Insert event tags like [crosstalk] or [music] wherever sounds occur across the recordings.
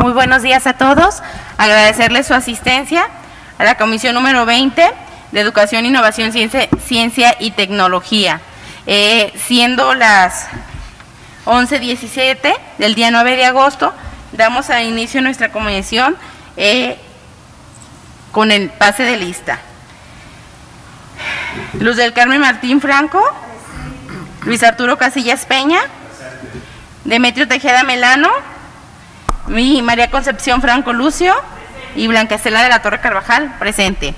Muy buenos días a todos. Agradecerles su asistencia a la comisión número 20 de Educación, Innovación, Ciencia, Ciencia y Tecnología. Eh, siendo las 11.17 del día 9 de agosto, damos a inicio nuestra comisión eh, con el pase de lista. Luz del Carmen Martín Franco, Luis Arturo Casillas Peña, Demetrio Tejeda Melano, mi María Concepción Franco Lucio y Blanca Estela de la Torre Carvajal, presente.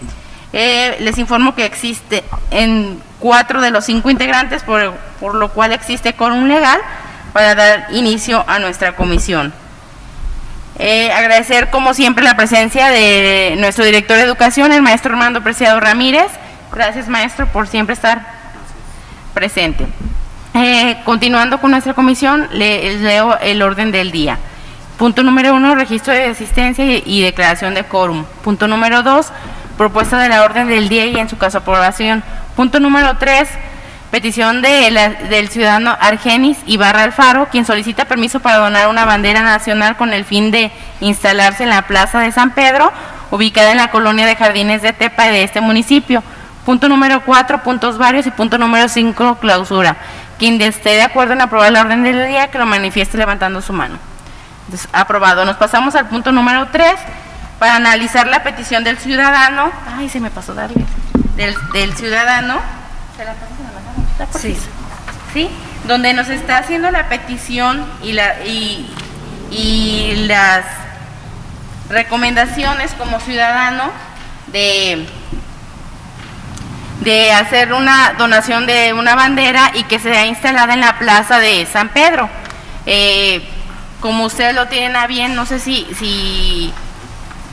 Eh, les informo que existe en cuatro de los cinco integrantes, por, por lo cual existe un legal para dar inicio a nuestra comisión. Eh, agradecer como siempre la presencia de nuestro director de educación, el maestro Armando Preciado Ramírez. Gracias maestro por siempre estar presente. Eh, continuando con nuestra comisión, les leo el orden del día. Punto número uno, registro de asistencia y, declaración de quórum. Punto número dos, propuesta de la orden del día y en su caso aprobación. Punto número tres, petición de del ciudadano Argenis Ibarra Alfaro, quien solicita permiso para donar una bandera nacional con el fin de instalarse en la Plaza de San Pedro, ubicada en la colonia de Jardines de Tepa de este municipio. Punto número cuatro, puntos varios y punto número cinco, clausura. Quien esté de acuerdo en aprobar la orden del día, que lo manifieste levantando su mano. Aprobado. Nos pasamos al punto número 3 para analizar la petición del ciudadano. Ay, se me pasó darle. Del, ciudadano. ¿Se la pasas Sí. ¿Sí? Donde nos está haciendo la petición y, la, y, y las recomendaciones como ciudadano de de hacer una donación de una bandera y que sea instalada en la plaza de San Pedro. Eh, como ustedes lo tienen a bien, no sé si,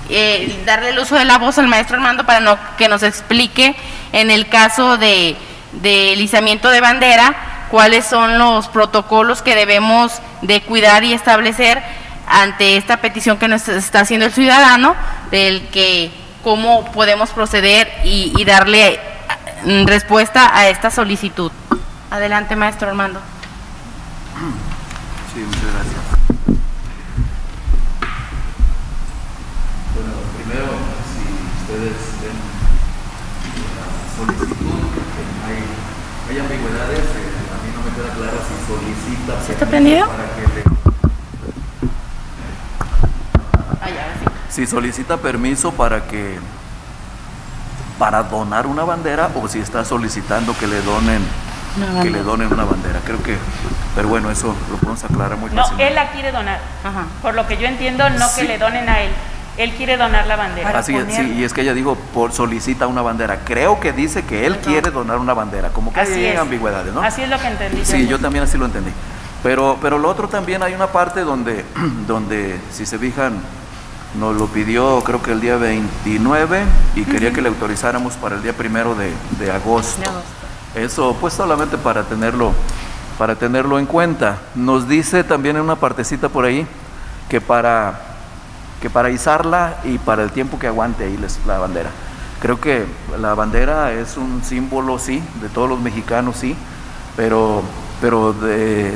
eh, darle el uso de la voz al maestro Armando para que nos explique en el caso de, de de bandera cuáles son los protocolos que debemos de cuidar y establecer ante esta petición que nos está haciendo el ciudadano, del que cómo podemos proceder y, y darle respuesta a esta solicitud. Adelante, maestro Armando. [clears throat] hay, hay ambigüedades, eh, a mí no me queda claro si solicita... ¿Se está prendido? Si solicita permiso para que para donar una bandera o si está solicitando que le donen que le donen una bandera. Creo que, pero bueno, eso lo podemos aclarar muy No, él la quiere donar. Por lo que yo entiendo, no que le donen a él. Él quiere donar la bandera. Así es, sí, y es que ella dijo, por, solicita una bandera. Creo que dice que él quiere donar una bandera, como que hay ambigüedades, ¿no? Así es lo que entendí. Sí, yo también así lo entendí. Pero, pero lo otro también hay una parte donde, [clears throat] donde si se fijan, nos lo pidió creo que el día 29 y quería que le autorizáramos para el día primero de, agosto. Eso pues solamente para tenerlo, para tenerlo en cuenta. Nos dice también en una partecita por ahí que para, que para izarla y para el tiempo que aguante ahí la bandera. Creo que la bandera es un símbolo, sí, de todos los mexicanos, sí, pero, pero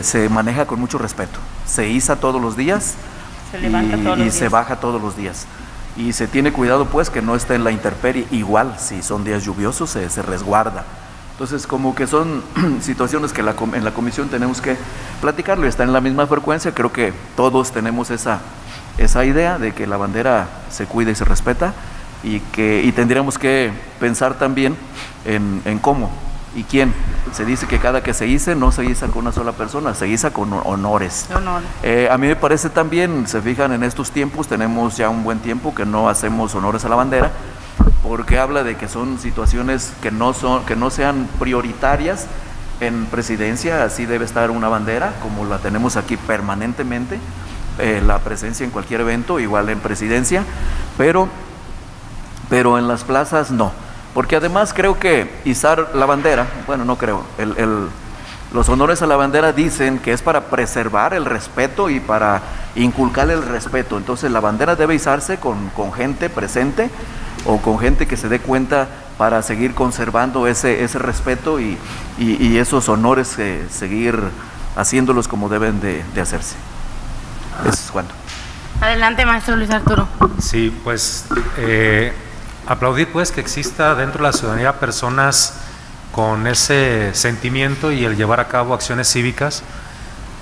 se maneja con mucho respeto. Se iza todos los días y, se baja todos los días. Y se tiene cuidado pues que no esté en la intemperie, igual si son días lluviosos se, se resguarda. Entonces como que son [clears throat] situaciones que la, en la comisión tenemos que platicarlo y está en la misma frecuencia, creo que todos tenemos esa, esa idea de que la bandera se cuida y se respeta y que y tendríamos que pensar también en, en cómo ¿Y quién? Se dice que cada que se hice no se hizo con una sola persona, se hizo con honores. Eh, a mí me parece también, se fijan en estos tiempos, tenemos ya un buen tiempo que no hacemos honores a la bandera, porque habla de que son situaciones que no, son, que no sean prioritarias en presidencia, así debe estar una bandera, como la tenemos aquí permanentemente, eh, la presencia en cualquier evento, igual en presidencia, pero, pero en las plazas no. Porque además creo que izar la bandera, bueno, no creo, los honores a la bandera dicen que es para preservar el respeto y para inculcar el respeto. Entonces la bandera debe izarse con, gente presente o con gente que se dé cuenta para seguir conservando ese, ese respeto y, esos honores, eh, seguir haciéndolos como deben de, hacerse. Es cuando. Adelante, maestro Luis Arturo. Sí, pues eh, aplaudir pues que exista dentro de la ciudadanía personas con ese sentimiento y el llevar a cabo acciones cívicas,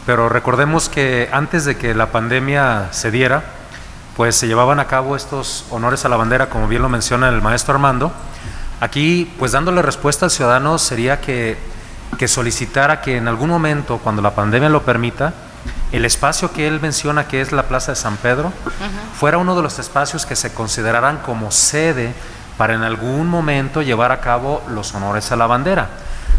pero recordemos que antes de que la pandemia se diera, pues se llevaban a cabo estos honores a la bandera, como bien lo menciona el maestro Armando. Aquí, pues dándole respuesta al ciudadano sería que, que solicitara que en algún momento, cuando la pandemia lo permita, el espacio que él menciona, que es la Plaza de San Pedro, fuera uno de los espacios que se consideraran como sede para en algún momento llevar a cabo los honores a la bandera.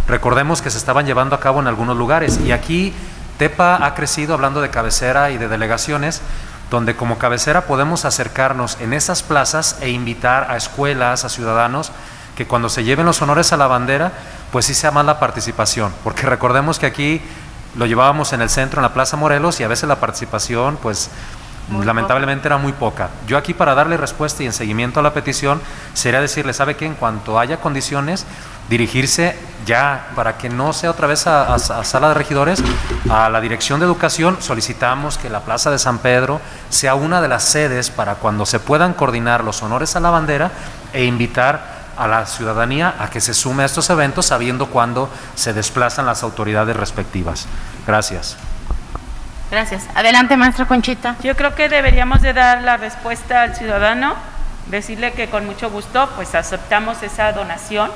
Recordemos que se estaban llevando a cabo en algunos lugares. Y aquí Tepa ha crecido hablando de cabecera y de delegaciones, donde como cabecera podemos acercarnos en esas plazas e invitar a escuelas, a ciudadanos, que cuando se lleven los honores a la bandera, pues sí sea más la participación, porque recordemos que aquí lo llevábamos en el centro, en la Plaza Morelos, y a veces la participación, pues lamentablemente era muy poca. Yo aquí para darle respuesta y en seguimiento a la petición sería decirle, ¿sabe qué? En cuanto haya condiciones, dirigirse ya para que no sea otra vez a, a, sala de regidores, a la dirección de educación, solicitamos que la Plaza de San Pedro sea una de las sedes para cuando se puedan coordinar los honores a la bandera e invitar a la ciudadanía a que se sume a estos eventos sabiendo cuándo se desplazan las autoridades respectivas. Gracias. Gracias. Adelante, maestra Conchita. Yo creo que deberíamos de dar la respuesta al ciudadano, decirle que con mucho gusto pues aceptamos esa donación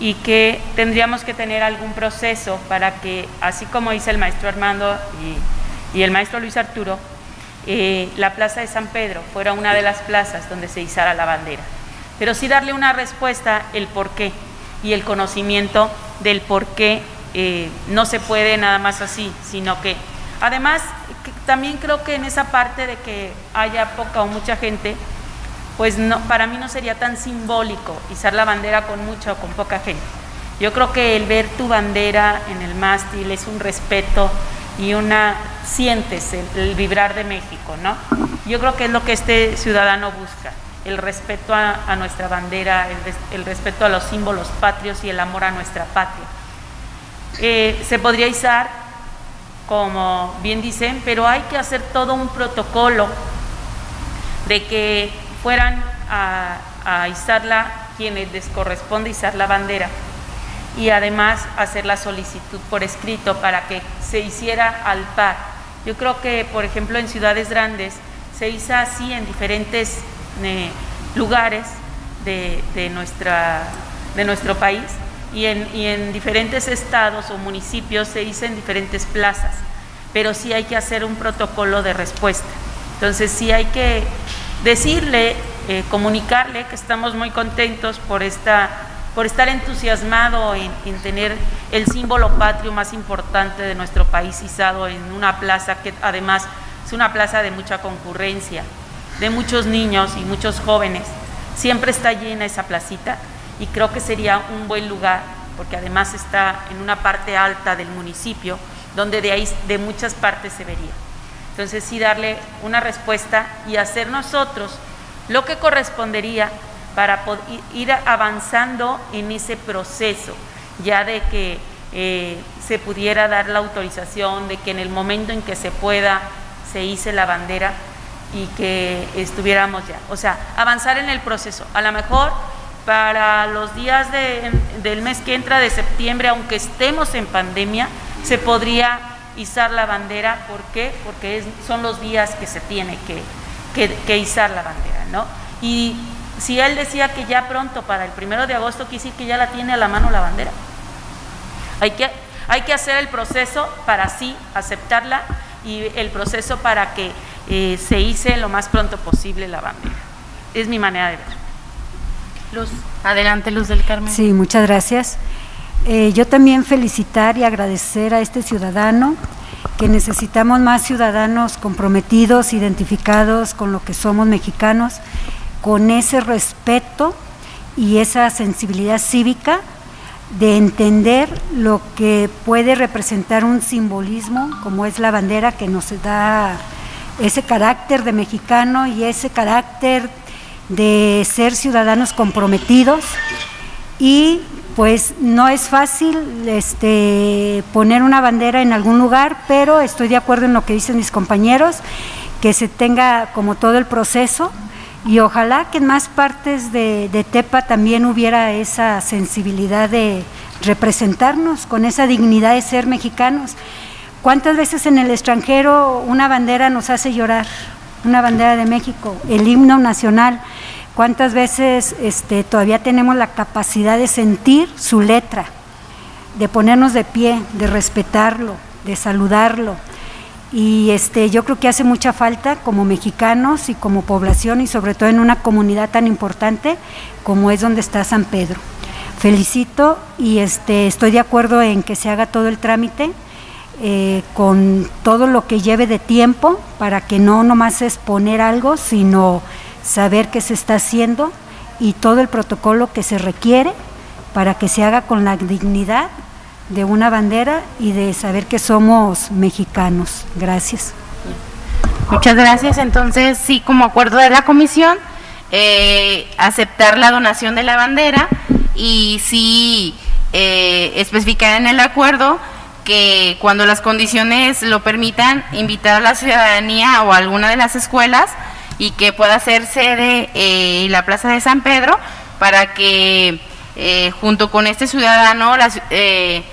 y que tendríamos que tener algún proceso para que, así como dice el maestro Armando y, y el maestro Luis Arturo, eh, la Plaza de San Pedro fuera una de las plazas donde se izara la bandera pero sí darle una respuesta, el por qué y el conocimiento del por qué eh, no se puede nada más así, sino que además también creo que en esa parte de que haya poca o mucha gente, pues no, para mí no sería tan simbólico izar la bandera con mucha o con poca gente. Yo creo que el ver tu bandera en el mástil es un respeto y una sientes el, el vibrar de México, ¿no? Yo creo que es lo que este ciudadano busca el respeto a, nuestra bandera, el, respeto a los símbolos patrios y el amor a nuestra patria. Eh, se podría izar, como bien dicen, pero hay que hacer todo un protocolo de que fueran a, a izarla quienes les corresponde izar la bandera y además hacer la solicitud por escrito para que se hiciera al par. Yo creo que, por ejemplo, en ciudades grandes se iza así en diferentes eh, lugares de, de, nuestra, de nuestro país y en, y en, diferentes estados o municipios se dice en diferentes plazas, pero sí hay que hacer un protocolo de respuesta. Entonces sí hay que decirle, eh, comunicarle que estamos muy contentos por, esta, por estar entusiasmado en, en tener el símbolo patrio más importante de nuestro país izado en una plaza que además es una plaza de mucha concurrencia de muchos niños y muchos jóvenes. Siempre está llena esa placita y creo que sería un buen lugar porque además está en una parte alta del municipio donde de ahí de muchas partes se vería. Entonces sí darle una respuesta y hacer nosotros lo que correspondería para ir avanzando en ese proceso, ya de que eh, se pudiera dar la autorización, de que en el momento en que se pueda se hice la bandera, y que estuviéramos ya, o sea, avanzar en el proceso. A lo mejor para los días de, del mes que entra de septiembre, aunque estemos en pandemia, se podría izar la bandera. ¿Por qué? Porque son los días que se tiene que, que, que, izar la bandera, ¿no? Y si él decía que ya pronto, para el primero de agosto, quiere que ya la tiene a la mano la bandera. Hay que, hay que hacer el proceso para así aceptarla y el proceso para que eh, se hice lo más pronto posible la bandera. Es mi manera de ver. Luz, adelante Luz del Carmen. Sí, muchas gracias. Eh, yo también felicitar y agradecer a este ciudadano que necesitamos más ciudadanos comprometidos, identificados con lo que somos mexicanos, con ese respeto y esa sensibilidad cívica de entender lo que puede representar un simbolismo como es la bandera que nos da ese carácter de mexicano y ese carácter de ser ciudadanos comprometidos y pues no es fácil este, poner una bandera en algún lugar, pero estoy de acuerdo en lo que dicen mis compañeros, que se tenga como todo el proceso y ojalá que en más partes de, de Tepa también hubiera esa sensibilidad de representarnos con esa dignidad de ser mexicanos. ¿Cuántas veces en el extranjero una bandera nos hace llorar? Una bandera de México, el himno nacional. ¿Cuántas veces este, todavía tenemos la capacidad de sentir su letra, de ponernos de pie, de respetarlo, de saludarlo? Y este, yo creo que hace mucha falta como mexicanos y como población y sobre todo en una comunidad tan importante como es donde está San Pedro. Felicito y este, estoy de acuerdo en que se haga todo el trámite eh, con todo lo que lleve de tiempo para que no nomás es poner algo, sino saber qué se está haciendo y todo el protocolo que se requiere para que se haga con la dignidad de una bandera y de saber que somos mexicanos. Gracias. Muchas gracias. Entonces, sí, como acuerdo de la comisión, eh, aceptar la donación de la bandera y sí eh, especificar en el acuerdo que cuando las condiciones lo permitan, invitar a la ciudadanía o a alguna de las escuelas y que pueda ser sede eh, la Plaza de San Pedro para que eh, junto con este ciudadano eh,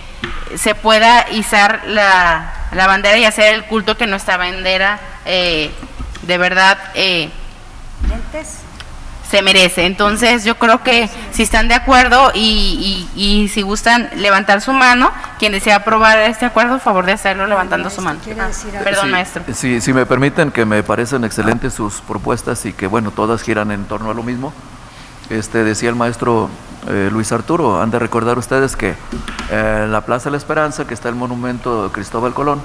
se pueda izar la, la, bandera y hacer el culto que nuestra bandera eh, de verdad se merece. Entonces yo creo que si están de acuerdo y, y, y, si gustan levantar su mano, quien desea aprobar este acuerdo, favor de hacerlo levantando su mano. Ah, perdón, sí, maestro. Sí, si me permiten, que me parecen excelentes sus propuestas y que, bueno, todas giran en torno a lo mismo. Este, decía el maestro eh, Luis Arturo, han de recordar ustedes que eh, en la Plaza de la Esperanza, que está el monumento de Cristóbal Colón,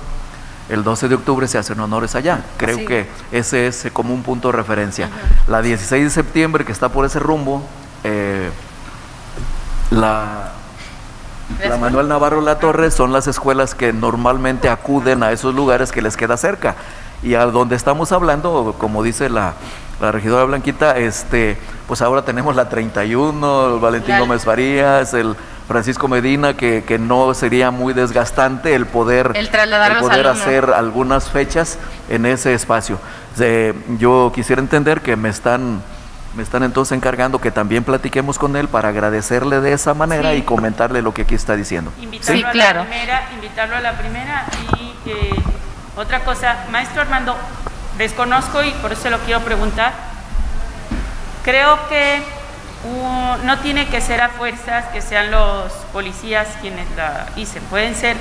el 12 de octubre se hacen honores allá. Creo sí. que ese es como un punto de referencia. Uh -huh. La 16 de septiembre, que está por ese rumbo, eh, la, la, Manuel Navarro La Torre son las escuelas que normalmente acuden a esos lugares que les queda cerca. Y a donde estamos hablando, como dice la, la regidora Blanquita, este, pues ahora tenemos la 31, el Valentín la... Gómez Farías, el Francisco Medina, que, que, no sería muy desgastante el poder, el el poder hacer algunas fechas en ese espacio. Eh, yo quisiera entender que me están, me están entonces encargando que también platiquemos con él para agradecerle de esa manera sí. y comentarle lo que aquí está diciendo. Invitarlo, sí, claro. a, la primera, invitarlo a la primera y eh, otra cosa, maestro Armando, desconozco y por eso se lo quiero preguntar. Creo que uh, no tiene que ser a fuerzas que sean los policías quienes la dicen, pueden ser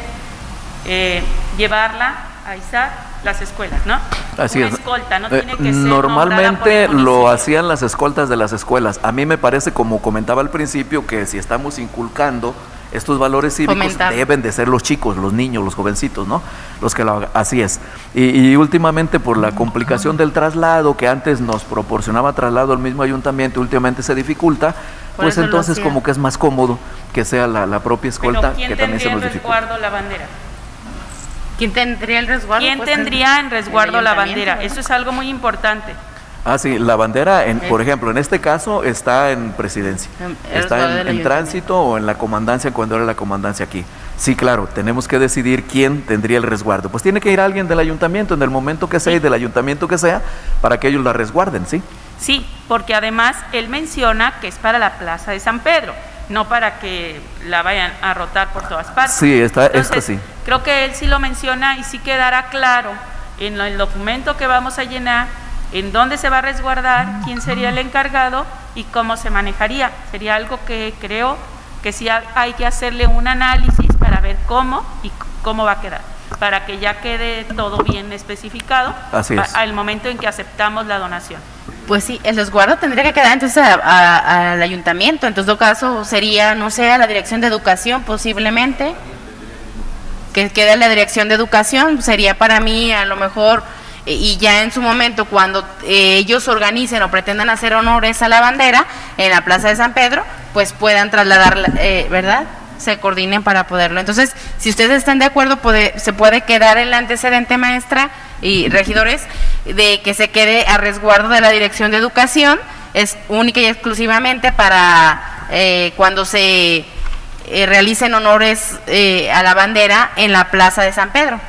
eh, llevarla a izar las escuelas, ¿no? Así Una es. escolta, no tiene que ser Normalmente lo hacían las escoltas de las escuelas. A mí me parece, como comentaba al principio, que si estamos inculcando estos valores cívicos Fomentar. deben de ser los chicos, los niños, los jovencitos, ¿no? Los que lo así es. Y, y, últimamente por la complicación del traslado, que antes nos proporcionaba traslado al mismo ayuntamiento, últimamente se dificulta, por pues entonces como que es más cómodo que sea la, la propia escolta que también se nos dificulta. la bandera? ¿Quién tendría el resguardo? ¿Quién pues, tendría en resguardo la bandera? Eso es algo muy importante. Ah, sí, la bandera, en, por ejemplo, en este caso está en presidencia, está en, en tránsito o en la comandancia cuando era la comandancia aquí. Sí, claro, tenemos que decidir quién tendría el resguardo. Pues tiene que ir alguien del ayuntamiento en el momento que sea sí. y del ayuntamiento que sea para que ellos la resguarden, ¿sí? Sí, porque además él menciona que es para la Plaza de San Pedro, no para que la vayan a rotar por todas partes. Sí, está, Entonces, esto sí. Creo que él sí lo menciona y sí quedará claro en el documento que vamos a llenar en dónde se va a resguardar, quién sería el encargado y cómo se manejaría. Sería algo que creo que sí hay que hacerle un análisis para ver cómo y cómo va a quedar, para que ya quede todo bien especificado Así es. al momento en que aceptamos la donación. Pues sí, el resguardo tendría que quedar entonces al ayuntamiento, en todo caso sería, no sé, a la dirección de educación posiblemente, que quede en la dirección de educación, sería para mí a lo mejor y ya en su momento cuando eh, ellos organicen o pretendan hacer honores a la bandera en la Plaza de San Pedro, pues puedan trasladarla, eh, ¿verdad? Se coordinen para poderlo. Entonces, si ustedes están de acuerdo, puede, se puede quedar el antecedente maestra y regidores de que se quede a resguardo de la Dirección de Educación, es única y exclusivamente para eh, cuando se eh, realicen honores eh, a la bandera en la Plaza de San Pedro.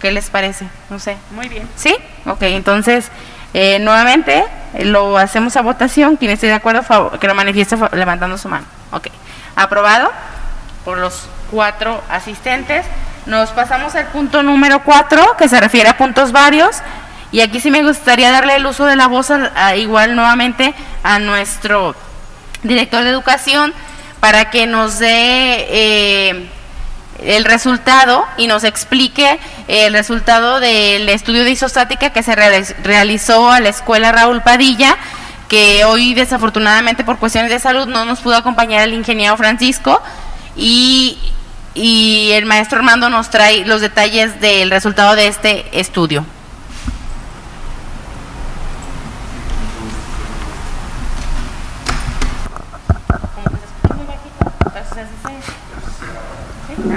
¿Qué les parece? No sé. Muy bien. ¿Sí? Ok, entonces, eh, nuevamente eh, lo hacemos a votación. Quien esté de acuerdo, favor- que lo manifieste levantando su mano. Ok. Aprobado por los cuatro asistentes. Nos pasamos al punto número cuatro, que se refiere a puntos varios. Y aquí sí me gustaría darle el uso de la voz a- igual nuevamente a nuestro director de educación para que nos dé eh, el resultado y nos explique el resultado del estudio de isostática que se realiz- realizó a la escuela Raúl Padilla, que hoy desafortunadamente por cuestiones de salud no nos pudo acompañar el ingeniero Francisco y, y el maestro Armando nos trae los detalles del resultado de este estudio.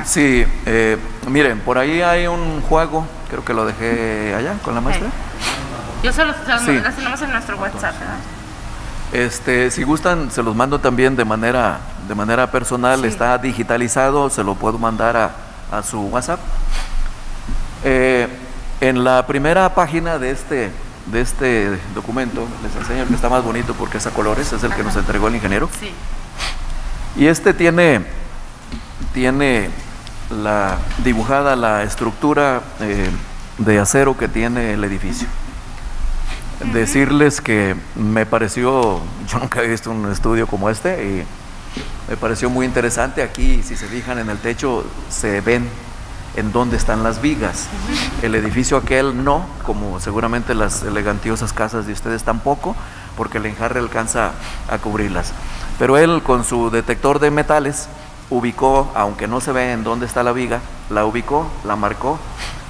Sí, eh, miren, por ahí hay un juego, creo que lo dejé allá con la maestra. Yo solo las Sí. tenemos en nuestro WhatsApp, ¿verdad? Este, si gustan, se los mando también de manera, de manera personal, Sí. está digitalizado, se lo puedo mandar a, a su WhatsApp. Eh, en la primera página de este, de este documento, les enseño el que está más bonito porque es a colores, es el que nos entregó el ingeniero. Sí. Y este tiene, tiene la, dibujada la estructura eh, de acero que tiene el edificio. Decirles que me pareció, yo nunca he visto un estudio como este y me pareció muy interesante. Aquí, si se fijan en el techo, se ven en dónde están las vigas. El edificio aquel no, como seguramente las elegantiosas casas de ustedes tampoco, porque el enjarre alcanza a cubrirlas. Pero él con su detector de metales ubicó, aunque no se ve en dónde está la viga, la ubicó, la marcó,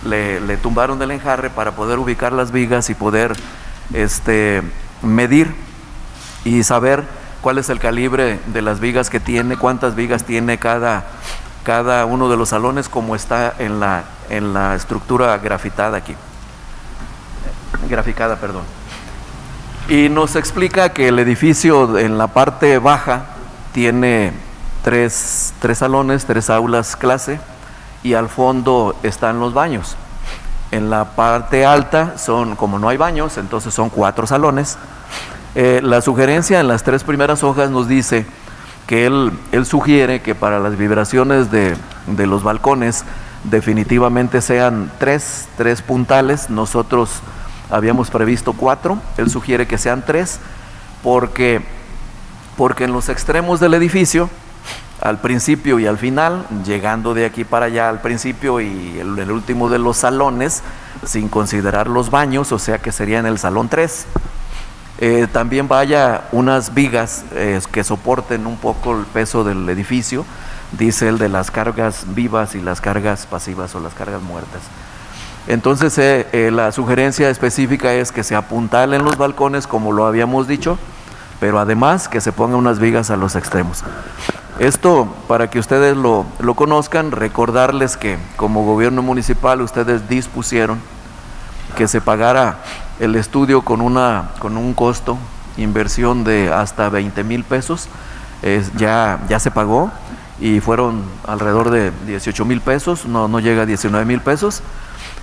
le, le tumbaron del enjarre para poder ubicar las vigas y poder este, medir y saber cuál es el calibre de las vigas que tiene, cuántas vigas tiene cada, cada uno de los salones, como está en la, en la estructura grafitada aquí. Graficada, perdón. Y nos explica que el edificio en la parte baja tiene tres, tres salones, tres aulas clase y al fondo están los baños. En la parte alta son, como no hay baños, entonces son cuatro salones. Eh, la sugerencia en las tres primeras hojas nos dice que él, él sugiere que para las vibraciones de, de los balcones definitivamente sean tres, tres puntales. Nosotros habíamos previsto cuatro, él sugiere que sean tres, porque, porque en los extremos del edificio, al principio y al final, llegando de aquí para allá al principio y el, el último de los salones, sin considerar los baños, o sea que sería en el salón 3. Eh, también vaya unas vigas eh, que soporten un poco el peso del edificio, dice el de las cargas vivas y las cargas pasivas o las cargas muertas. Entonces eh, la sugerencia específica es que se apuntalen los balcones como lo habíamos dicho, pero además que se pongan unas vigas a los extremos. Esto, para que ustedes lo, lo conozcan, recordarles que como gobierno municipal ustedes dispusieron que se pagara el estudio con, una, con un costo, inversión de hasta 20 mil pesos, es, ya, ya se pagó y fueron alrededor de 18 mil pesos, no, no llega a 19 mil pesos.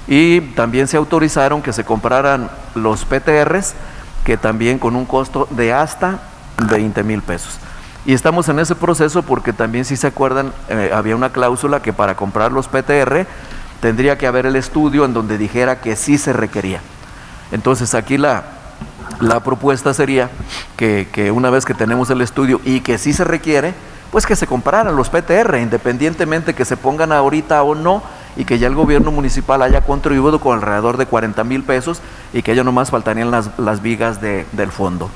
Y también se autorizaron que se compraran los PTRs, que también con un costo de hasta 20 mil pesos. Y estamos en ese proceso porque también, si se acuerdan, eh, había una cláusula que para comprar los PTR tendría que haber el estudio en donde dijera que sí se requería. Entonces aquí la, la propuesta sería que, que una vez que tenemos el estudio y que sí se requiere, pues que se compraran los PTR, independientemente que se pongan ahorita o no, y que ya el gobierno municipal haya contribuido con alrededor de 40 mil pesos y que ya nomás faltarían las, las vigas de, del fondo.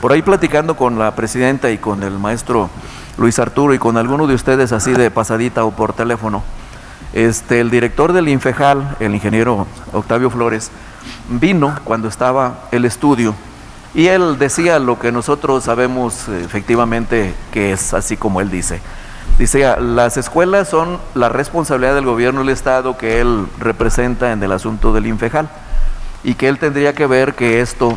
Por ahí platicando con la presidenta y con el maestro Luis Arturo y con alguno de ustedes así de pasadita o por teléfono, este, el director del Infejal, el ingeniero Octavio Flores, vino cuando estaba el estudio y él decía lo que nosotros sabemos efectivamente que es así como él dice. Dice, las escuelas son la responsabilidad del gobierno del Estado que él representa en el asunto del Infejal y que él tendría que ver que esto,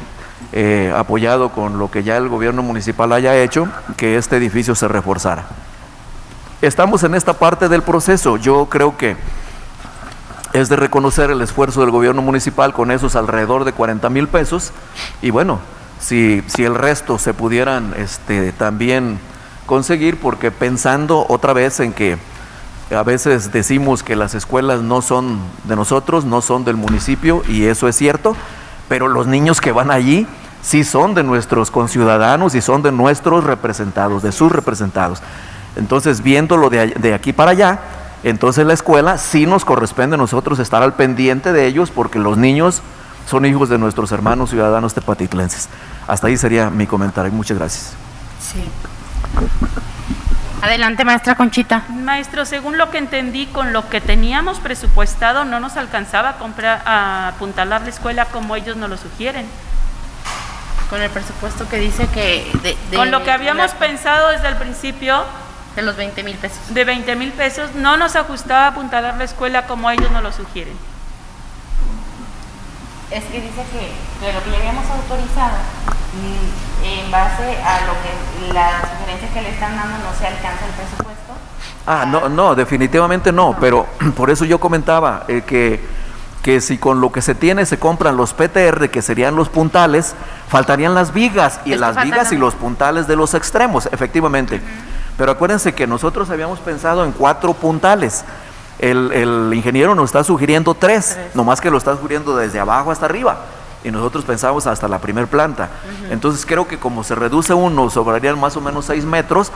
eh, apoyado con lo que ya el gobierno municipal haya hecho, que este edificio se reforzara. estamos en esta parte del proceso. Yo creo que es de reconocer el esfuerzo del gobierno municipal con esos alrededor de 40 mil pesos y bueno, si, si el resto se pudieran este, también conseguir, porque pensando otra vez en que a veces decimos que las escuelas no son de nosotros, no son del municipio y eso es cierto, pero los niños que van allí sí son de nuestros conciudadanos y son de nuestros representados, de sus representados. Entonces, viéndolo de, de aquí para allá, entonces la escuela sí nos corresponde a nosotros estar al pendiente de ellos porque los niños son hijos de nuestros hermanos ciudadanos tepatitlenses. Hasta ahí sería mi comentario. Muchas gracias. Sí. Adelante, maestra Conchita. Maestro, según lo que entendí, con lo que teníamos presupuestado no nos alcanzaba a, comprar, a apuntalar la escuela como ellos nos lo sugieren. Con el presupuesto que dice que... De, de con lo que habíamos la- pensado desde el principio, De los 20 mil pesos. de 20 mil pesos, no nos ajustaba a apuntalar la escuela como ellos nos lo sugieren. Es que dice que, que lo que ya habíamos autorizado, mm, en base a lo que la sugerencia que le están dando no se alcanza el presupuesto. Ah, no, no, definitivamente no, pero [clears throat] por eso yo comentaba eh, que, que si con lo que se tiene se compran los PTR, que serían los puntales, faltarían las vigas, y Es las vigas y las- los puntales de los extremos, efectivamente. Pero acuérdense que nosotros habíamos pensado en cuatro puntales. El, el ingeniero nos está sugiriendo tres, Tres. nomás que lo está sugiriendo desde abajo hasta arriba. Y nosotros pensamos hasta la primer planta. Entonces creo que como se reduce uno, sobrarían más o menos seis metros.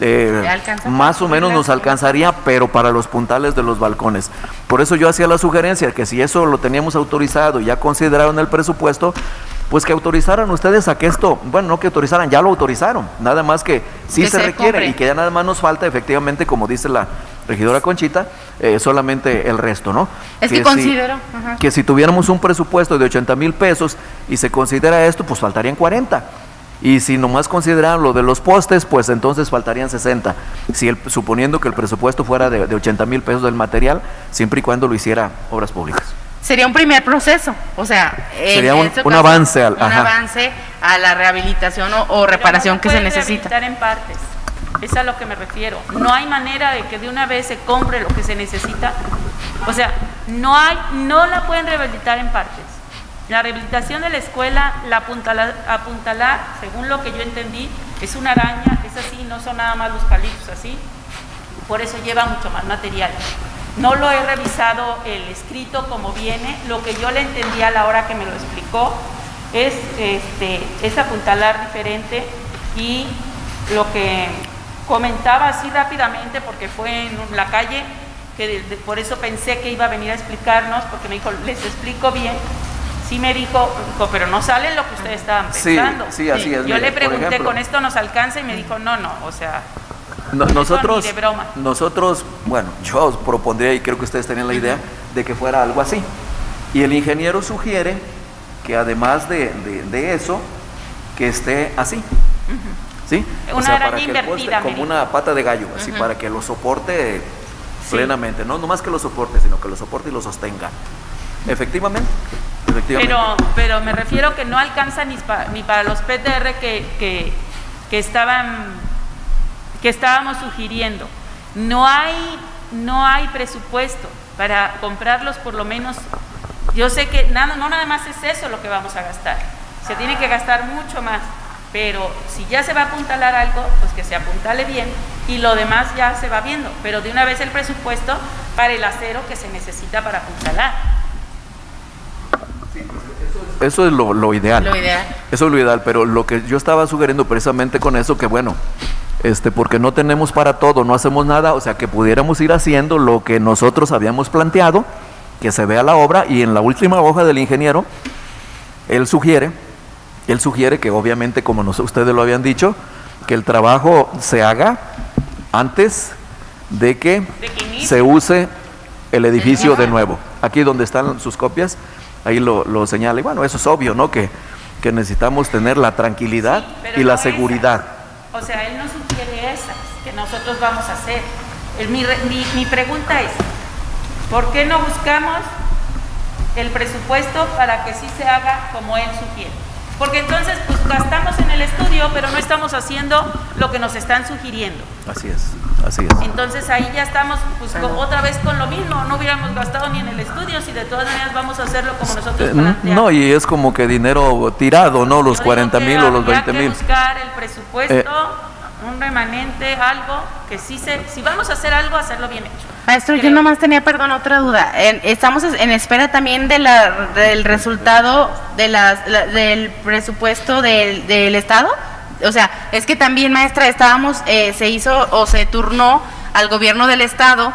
eh, ¿Le alcanza más o menos nos alcanzaría, pero para los puntales de los balcones. Por eso yo hacía la sugerencia que si eso lo teníamos autorizado y ya consideraron el presupuesto, pues que autorizaran ustedes a que esto, bueno, no que autorizaran, ya lo autorizaron, nada más que sí Que se, se requiere compre. y que ya nada más nos falta, efectivamente, como dice la regidora Conchita, eh, solamente el resto, ¿no? Es que si- considero, ajá. que si tuviéramos un presupuesto de 80 mil pesos y se considera esto, pues faltarían 40. Y si nomás consideran lo de los postes, pues entonces faltarían 60. Si el, suponiendo que el presupuesto fuera de, de 80 mil pesos del material, siempre y cuando lo hiciera Obras Públicas. Sería un primer proceso, o sea, en Sería un- este un caso, avance al- un ajá. avance a la rehabilitación o, o reparación que se necesita. rehabilitar en partes. Es a lo que me refiero. No hay manera de que de una vez se compre lo que se necesita. O sea, no hay, no la pueden rehabilitar en partes. La rehabilitación de la escuela, la apuntalar, según lo que yo entendí, es una araña, es así, no son nada más los palitos así. Por eso lleva mucho más material. No lo he revisado el escrito como viene. Lo que yo le entendí a la hora que me lo explicó es, este, es apuntalar diferente y lo que comentaba así rápidamente porque fue en la calle, que de- de- por eso pensé que iba a venir a explicarnos, porque me dijo, les explico bien. Sí me dijo, dijo, pero no sale lo que ustedes estaban pensando. sí, así es, Yo mire, le pregunté, ejemplo. ¿con esto nos alcanza? Y me dijo, no, no, o sea, No- nosotros, de broma. nosotros, bueno, yo os propondría, y creo que ustedes tenían la idea, de que fuera algo así. Y el ingeniero sugiere que además de, de- de eso, que esté así. ¿Sí? Una araña que el invertida, poste, me como una pata de gallo, así para que lo soporte plenamente. No nomás que lo soporte, sino que lo soporte y lo sostenga. Efectivamente. Efectivamente. Pero, pero me refiero que no alcanza ni, pa- ni para los PTR que, que, que estaban que estábamos sugiriendo. No hay, no hay presupuesto para comprarlos por lo menos. Yo sé que nada, no nada más es eso lo que vamos a gastar. Se tiene que gastar mucho más. Pero si ya se va a apuntalar algo, pues que se apuntale bien y lo demás ya se va viendo. Pero de una vez el presupuesto para el acero que se necesita para apuntalar. Eso es lo, lo ideal. Lo ideal. Eso es lo ideal, pero lo que yo estaba sugiriendo precisamente con eso, que bueno, este, porque no tenemos para todo, no hacemos nada, o sea, que pudiéramos ir haciendo lo que nosotros habíamos planteado, que se vea la obra, y en la última hoja del ingeniero, él sugiere, él sugiere que obviamente, como nos- ustedes lo habían dicho, que el trabajo se haga antes de que se use el edificio de nuevo. Aquí donde están sus copias, ahí lo, lo señala. Y bueno, eso es obvio, ¿no? Que, que necesitamos tener la tranquilidad Sí, y la no seguridad. O sea, él no sugiere esas que nosotros vamos a hacer. El- mi, re- mi- mi pregunta es, ¿por qué no buscamos el presupuesto para que sí se haga como él sugiere? Porque entonces pues gastamos en el estudio, pero no estamos haciendo lo que nos están sugiriendo. Así es, así es. Entonces ahí ya estamos pues, otra vez con lo mismo, no hubiéramos gastado ni en el estudio si de todas maneras vamos a hacerlo como nosotros eh, planteamos. No, y es como que dinero tirado, ¿no? Los 40 mil o los 20 mil. buscar el presupuesto. Eh, un remanente, algo que sí se, si vamos a hacer algo, hacerlo bien hecho. Maestro, yo nomás tenía, perdón, otra duda. estamos en espera también de la, del resultado de las, del presupuesto del, del Estado. O sea, es que también, maestra, estábamos, eh, se hizo o se turnó al gobierno del estado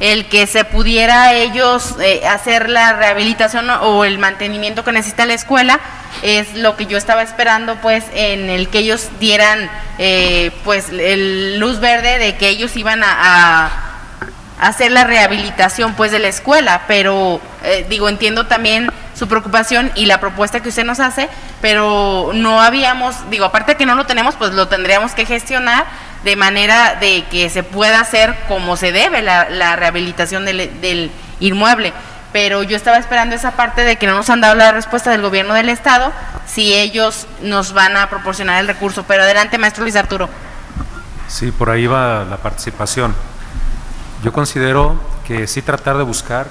el que se pudiera ellos eh, hacer la rehabilitación o el mantenimiento que necesita la escuela es lo que yo estaba esperando pues en el que ellos dieran eh, pues el luz verde de que ellos iban a, hacer la rehabilitación pues de la escuela pero eh, digo entiendo también su preocupación y la propuesta que usted nos hace pero no habíamos digo aparte que no lo tenemos pues lo tendríamos que gestionar de manera de que se pueda hacer como se debe la, rehabilitación del, del inmueble pero yo estaba esperando esa parte de que no nos han dado la respuesta del gobierno del estado si ellos nos van a proporcionar el recurso. Pero adelante, maestro Luis Arturo. Sí, por ahí va la participación. Yo considero que sí tratar de buscar,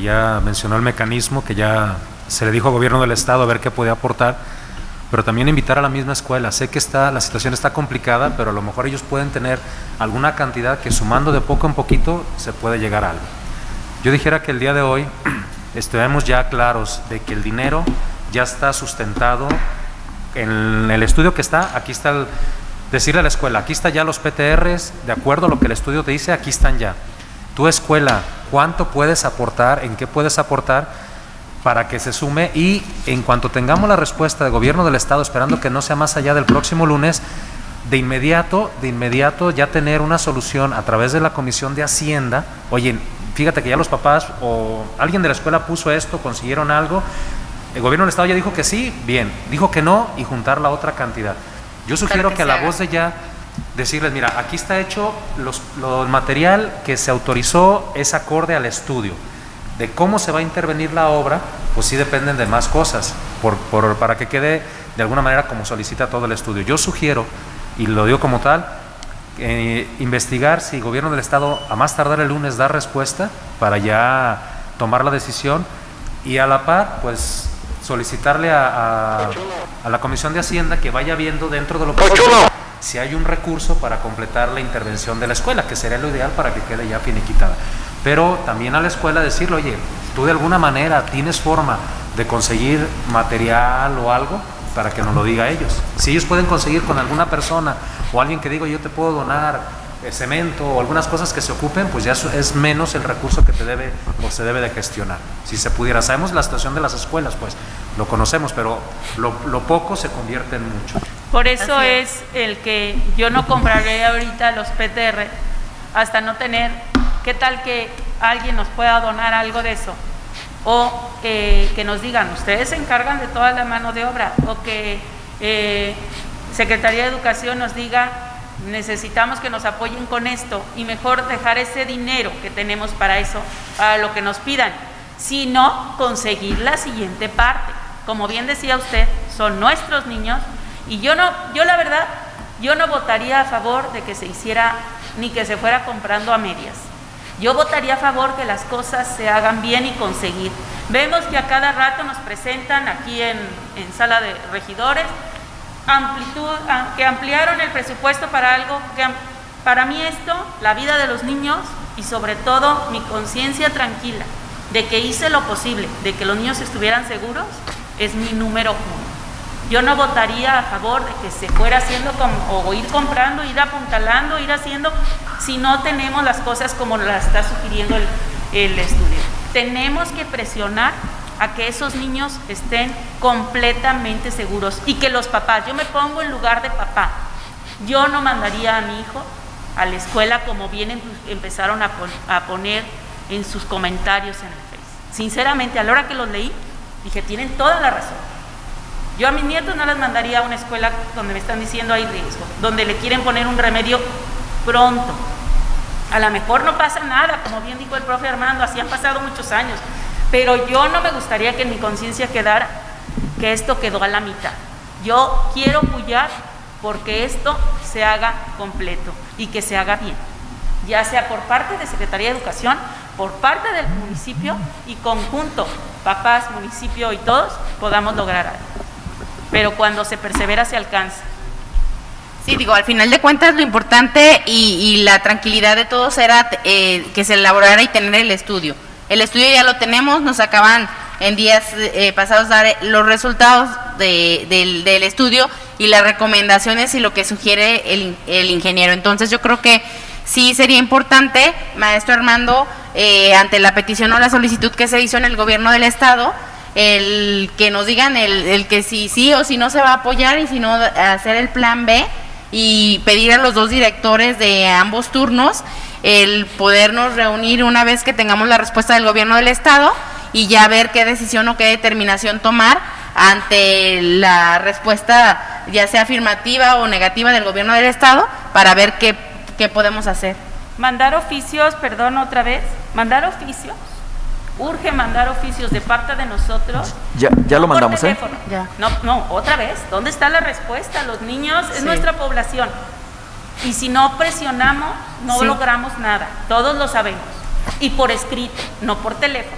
ya mencionó el mecanismo que ya se le dijo al gobierno del estado a ver qué podía aportar, pero también invitar a la misma escuela. Sé que está, la situación está complicada, pero a lo mejor ellos pueden tener alguna cantidad que sumando de poco en poquito se puede llegar a algo. Yo dijera que el día de hoy [clears throat] estemos ya claros de que el dinero ya está sustentado en el estudio que está, aquí está el, decirle a la escuela, aquí están ya los PTRs, de acuerdo a lo que el estudio te dice, aquí están ya. Tu escuela, ¿cuánto puedes aportar? ¿En qué puedes aportar? para que se sume y en cuanto tengamos la respuesta del gobierno del estado, esperando que no sea más allá del próximo lunes, de inmediato, de inmediato ya tener una solución a través de la Comisión de Hacienda, oye, fíjate que ya los papás o alguien de la escuela puso esto, consiguieron algo, el gobierno del Estado ya dijo que sí, bien, dijo que no y juntar la otra cantidad. Yo sugiero que, a la voz de ya decirles, mira, aquí está hecho los, el material que se autorizó es acorde al estudio. De cómo se va a intervenir la obra, pues sí dependen de más cosas, por, para que quede de alguna manera como solicita todo el estudio. Yo sugiero, y lo digo como tal, eh, investigar si el gobierno del Estado a más tardar el lunes da respuesta para ya tomar la decisión y a la par, pues solicitarle a, a, la Comisión de Hacienda que vaya viendo dentro de lo posible si hay un recurso para completar la intervención de la escuela, que sería lo ideal para que quede ya finiquitada. Pero también a la escuela decirle, oye, tú de alguna manera tienes forma de conseguir material o algo, para que nos lo diga ellos. Si ellos pueden conseguir con alguna persona o alguien que diga yo te puedo donar cemento o algunas cosas que se ocupen, pues ya es menos el recurso que te debe o se debe de gestionar. Si se pudiera, sabemos la situación de las escuelas, pues lo conocemos, pero lo, poco se convierte en mucho. Por eso es el que yo no compraré ahorita los PTR hasta no tener, ¿qué tal que alguien nos pueda donar algo de eso? o que nos digan, ustedes se encargan de toda la mano de obra, o que eh, Secretaría de Educación nos diga, necesitamos que nos apoyen con esto y mejor dejar ese dinero que tenemos para eso, para lo que nos pidan, sino conseguir la siguiente parte. Como bien decía usted, son nuestros niños y yo no, yo la verdad, yo no votaría a favor de que se hiciera ni que se fuera comprando a medias. Yo votaría a favor que las cosas se hagan bien y conseguir. Vemos que a cada rato nos presentan aquí en, sala de regidores amplitud, ah, que ampliaron el presupuesto para algo que para mí esto, la vida de los niños y sobre todo mi conciencia tranquila de que hice lo posible, de que los niños estuvieran seguros, es mi número uno. Yo no votaría a favor de que se fuera haciendo o ir comprando, ir apuntalando, ir haciendo, si no tenemos las cosas como las está sugiriendo el estudio. Tenemos que presionar a que esos niños estén completamente seguros y que los papás, yo me pongo en lugar de papá, yo no mandaría a mi hijo a la escuela como bien empezaron a, poner en sus comentarios en el Facebook. Sinceramente, a la hora que los leí, dije, tienen toda la razón. Yo a mis nietos no les mandaría a una escuela donde me están diciendo hay riesgo, donde le quieren poner un remedio pronto. A lo mejor no pasa nada, como bien dijo el profe Armando, así han pasado muchos años, pero yo no me gustaría que en mi conciencia quedara que esto quedó a la mitad. Yo quiero apoyar porque esto se haga completo y que se haga bien, ya sea por parte de Secretaría de Educación, por parte del municipio y conjunto, papás, municipio y todos, podamos lograr algo. Pero cuando se persevera se alcanza. Sí, digo, al final de cuentas lo importante y, la tranquilidad de todos era eh, que se elaborara y tener el estudio. El estudio ya lo tenemos, nos acaban en días eh, pasados dar los resultados del, estudio y las recomendaciones y lo que sugiere el, ingeniero. Entonces yo creo que sí sería importante, maestro Armando, eh, ante la petición o la solicitud que se hizo en el gobierno del estado, el que nos digan el, el que si sí o si no se va a apoyar y si no hacer el plan B y pedir a los dos directores de ambos turnos el podernos reunir una vez que tengamos la respuesta del gobierno del estado y ya ver qué decisión o qué determinación tomar ante la respuesta ya sea afirmativa o negativa del gobierno del estado para ver qué, qué podemos hacer. Mandar oficios, perdón otra vez, mandar oficios urge mandar oficios de parte de nosotros. Ya, ya lo mandamos, ¿eh? Ya. No, no, otra vez. ¿Dónde está la respuesta? Los niños es nuestra población. Y si no presionamos, no logramos nada. Todos lo sabemos. Y por escrito, no por teléfono.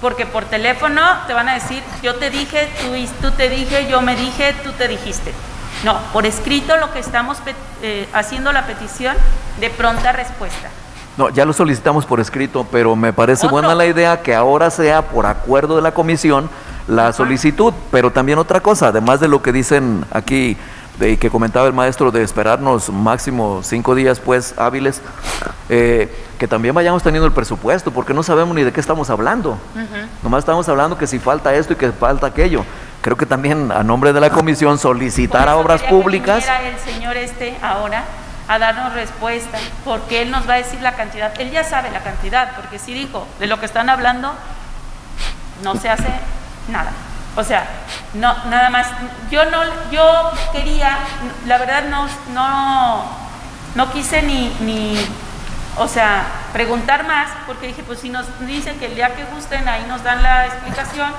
Porque por teléfono te van a decir, yo te dije, tú, tú te dije, yo me dije, tú te dijiste. No, por escrito lo que estamos eh, haciendo la petición de pronta respuesta. No, ya lo solicitamos por escrito, pero me parece buena la idea que ahora sea por acuerdo de la comisión la solicitud, pero también otra cosa, además de lo que dicen aquí de, que comentaba el maestro de esperarnos máximo cinco días pues hábiles, eh, que también vayamos teniendo el presupuesto, porque no sabemos ni de qué estamos hablando. Nomás estamos hablando que si falta esto y que falta aquello. Creo que también a nombre de la comisión solicitar a obras públicas. el señor este ahora a darnos respuesta, porque Él nos va a decir la cantidad. Él ya sabe la cantidad, porque si dijo, de lo que están hablando, no se hace nada. O sea, no, nada más. Yo no, yo quería, la verdad no, no, no quise ni, ni, o sea, preguntar más, porque dije, pues si nos dicen que el día que gusten, ahí nos dan la explicación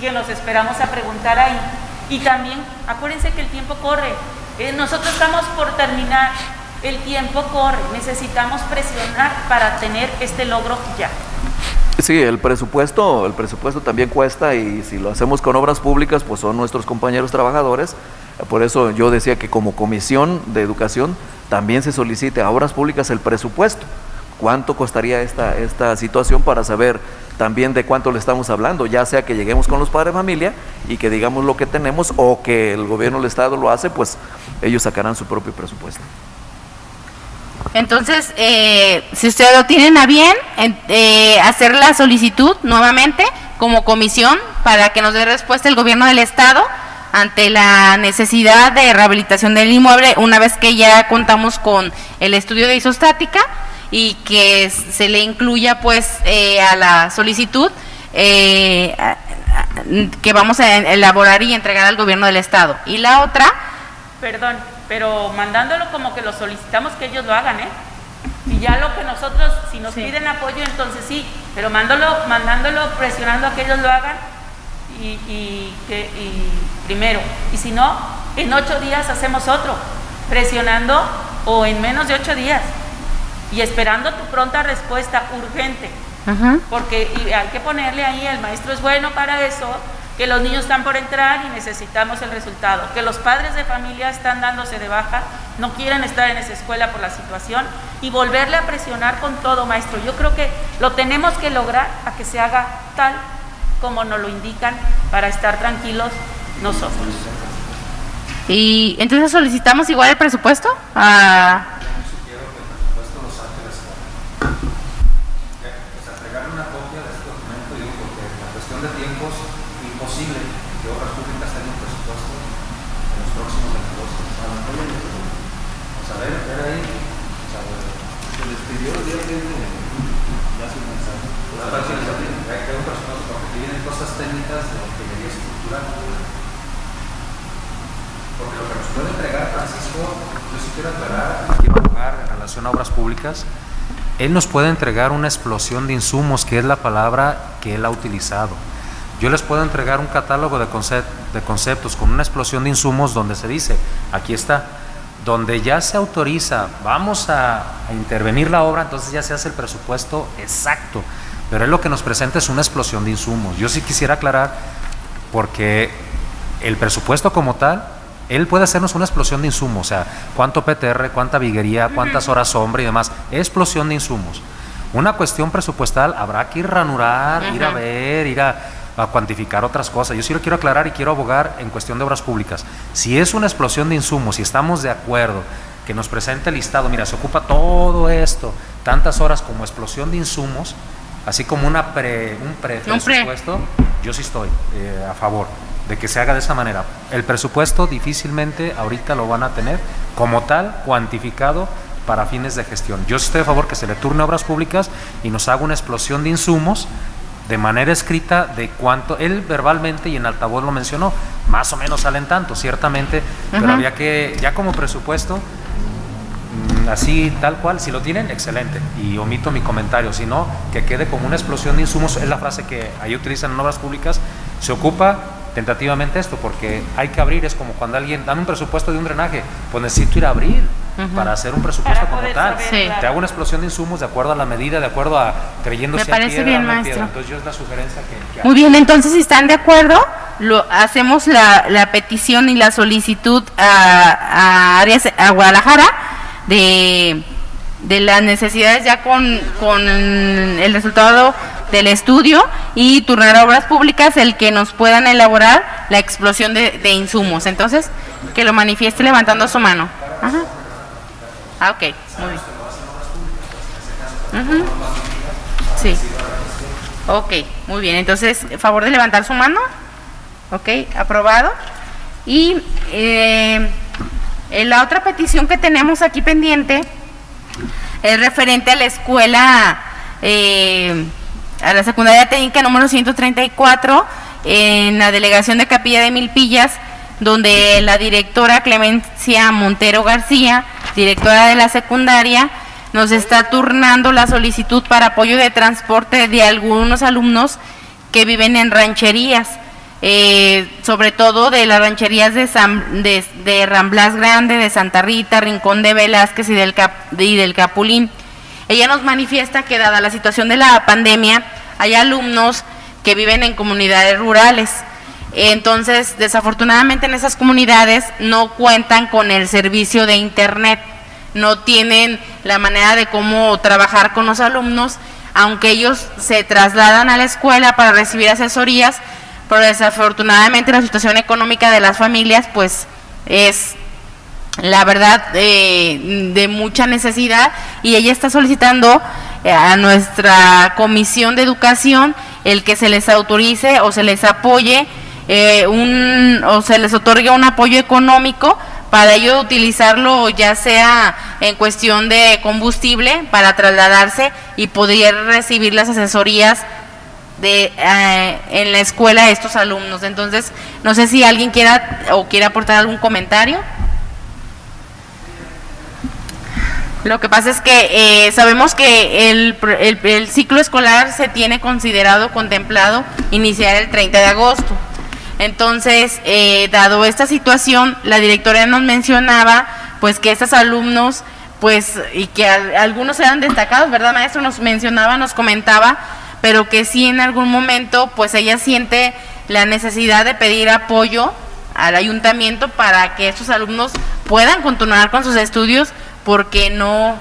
que nos esperamos a preguntar ahí. Y también, acuérdense que el tiempo corre. Eh, nosotros estamos por terminar el tiempo corre, necesitamos presionar para tener este logro ya. Sí, el presupuesto, el presupuesto también cuesta y si lo hacemos con obras públicas, pues son nuestros compañeros trabajadores. Por eso yo decía que como comisión de educación también se solicite a obras públicas el presupuesto. ¿Cuánto costaría esta, esta situación para saber también de cuánto le estamos hablando? Ya sea que lleguemos con los padres de familia y que digamos lo que tenemos o que el gobierno del Estado lo hace, pues ellos sacarán su propio presupuesto. Entonces, eh, si ustedes lo tienen a bien, eh, hacer la solicitud nuevamente como comisión para que nos dé respuesta el gobierno del Estado ante la necesidad de rehabilitación del inmueble una vez que ya contamos con el estudio de isostática y que se le incluya pues eh, a la solicitud que vamos a elaborar y entregar al gobierno del Estado. Y la otra... Perdón, pero mandándolo como que lo solicitamos que ellos lo hagan, ¿eh? Y ya lo que nosotros, si nos piden apoyo, entonces sí, pero mandándolo, mandándolo presionando a que ellos lo hagan y, que, y primero. Y si no, en ocho días hacemos otro, presionando o en menos de ocho días y esperando tu pronta respuesta urgente. Porque hay que ponerle ahí, el maestro es bueno para eso, que los niños están por entrar y necesitamos el resultado, que los padres de familia están dándose de baja, no quieren estar en esa escuela por la situación y volverle a presionar con todo, maestro. Yo creo que lo tenemos que lograr a que se haga tal como nos lo indican para estar tranquilos nosotros. Y entonces solicitamos igual el presupuesto a Porque lo que nos puede entregar Francisco, en relación a obras públicas, él nos puede entregar una explosión de insumos, que es la palabra que él ha utilizado. Yo les puedo entregar un catálogo de, conceptos con una explosión de insumos donde se dice, aquí está, donde ya se autoriza, vamos a, intervenir la obra, entonces ya se hace el presupuesto exacto. Pero es lo que nos presenta es una explosión de insumos. Yo sí quisiera aclarar, porque el presupuesto como tal, él puede hacernos una explosión de insumos, o sea, cuánto PTR, cuánta viguería, cuántas horas sombra y demás, explosión de insumos. Una cuestión presupuestal habrá que ir a ranurar, ir a ver, ir a a cuantificar otras cosas. Yo sí lo quiero aclarar y quiero abogar en cuestión de obras públicas. Si es una explosión de insumos, si estamos de acuerdo que nos presente el listado, mira, se ocupa todo esto, tantas horas como explosión de insumos, así como una pre, un presupuesto, yo sí estoy eh, a favor de que se haga de esa manera. El presupuesto difícilmente ahorita lo van a tener como tal cuantificado para fines de gestión. Yo estoy a favor que se le turne obras públicas y nos haga una explosión de insumos de manera escrita de cuánto, él verbalmente y en altavoz lo mencionó, más o menos salen tanto, ciertamente, pero había que, ya como presupuesto, mm, así tal cual, si lo tienen, excelente, y omito mi comentario, si no, que quede como una explosión de insumos, es la frase que ahí utilizan en obras públicas, se ocupa tentativamente esto, porque hay que abrir, es como cuando alguien, dame un presupuesto de un drenaje, pues necesito ir a abrir para hacer un presupuesto como tal. Te hago una explosión de insumos de acuerdo a la medida, de acuerdo a creyendo Me parece bien, maestro. Entonces yo es la sugerencia que... Muy bien, entonces si están de acuerdo, lo hacemos la, la petición y la solicitud a, a, a Guadalajara de, de las necesidades ya con, con el resultado del estudio y turnar obras públicas el que nos puedan elaborar la explosión de, insumos. Entonces, que lo manifieste levantando su mano. Ajá. Ah, ok, muy bien. Sí. Ok, muy bien. Entonces, favor de levantar su mano. Ok, aprobado. Y eh, la otra petición que tenemos aquí pendiente es referente a la escuela eh, a la secundaria técnica número 134 en la delegación de Capilla de Milpillas, donde la directora Clemencia Montero García, directora de la secundaria, nos está turnando la solicitud para apoyo de transporte de algunos alumnos que viven en rancherías, eh, sobre todo de las rancherías de, San, Ramblas Grande, de Santa Rita, Rincón de Velázquez y del, y del Capulín. Ella nos manifiesta que dada la situación de la pandemia, hay alumnos que viven en comunidades rurales. Entonces, desafortunadamente en esas comunidades no cuentan con el servicio de Internet, no tienen la manera de cómo trabajar con los alumnos, aunque ellos se trasladan a la escuela para recibir asesorías, pero desafortunadamente la situación económica de las familias pues es la verdad, eh, de mucha necesidad y ella está solicitando eh, a nuestra comisión de educación el que se les autorice o se les apoye eh, un, o se les otorgue un apoyo económico para ello utilizarlo ya sea en cuestión de combustible para trasladarse y poder recibir las asesorías de en la escuela a estos alumnos. Entonces, no sé si alguien quiera o quiere aportar algún comentario. Lo que pasa es que eh, sabemos que el, el, ciclo escolar se tiene considerado, contemplado, iniciar el 30 de agosto. Entonces, eh, dado esta situación, la directora nos mencionaba pues que estos alumnos, pues, y que algunos eran destacados, ¿verdad, maestro? Nos mencionaba, nos comentaba, pero que sí en algún momento, pues ella siente la necesidad de pedir apoyo al ayuntamiento para que estos alumnos puedan continuar con sus estudios porque no,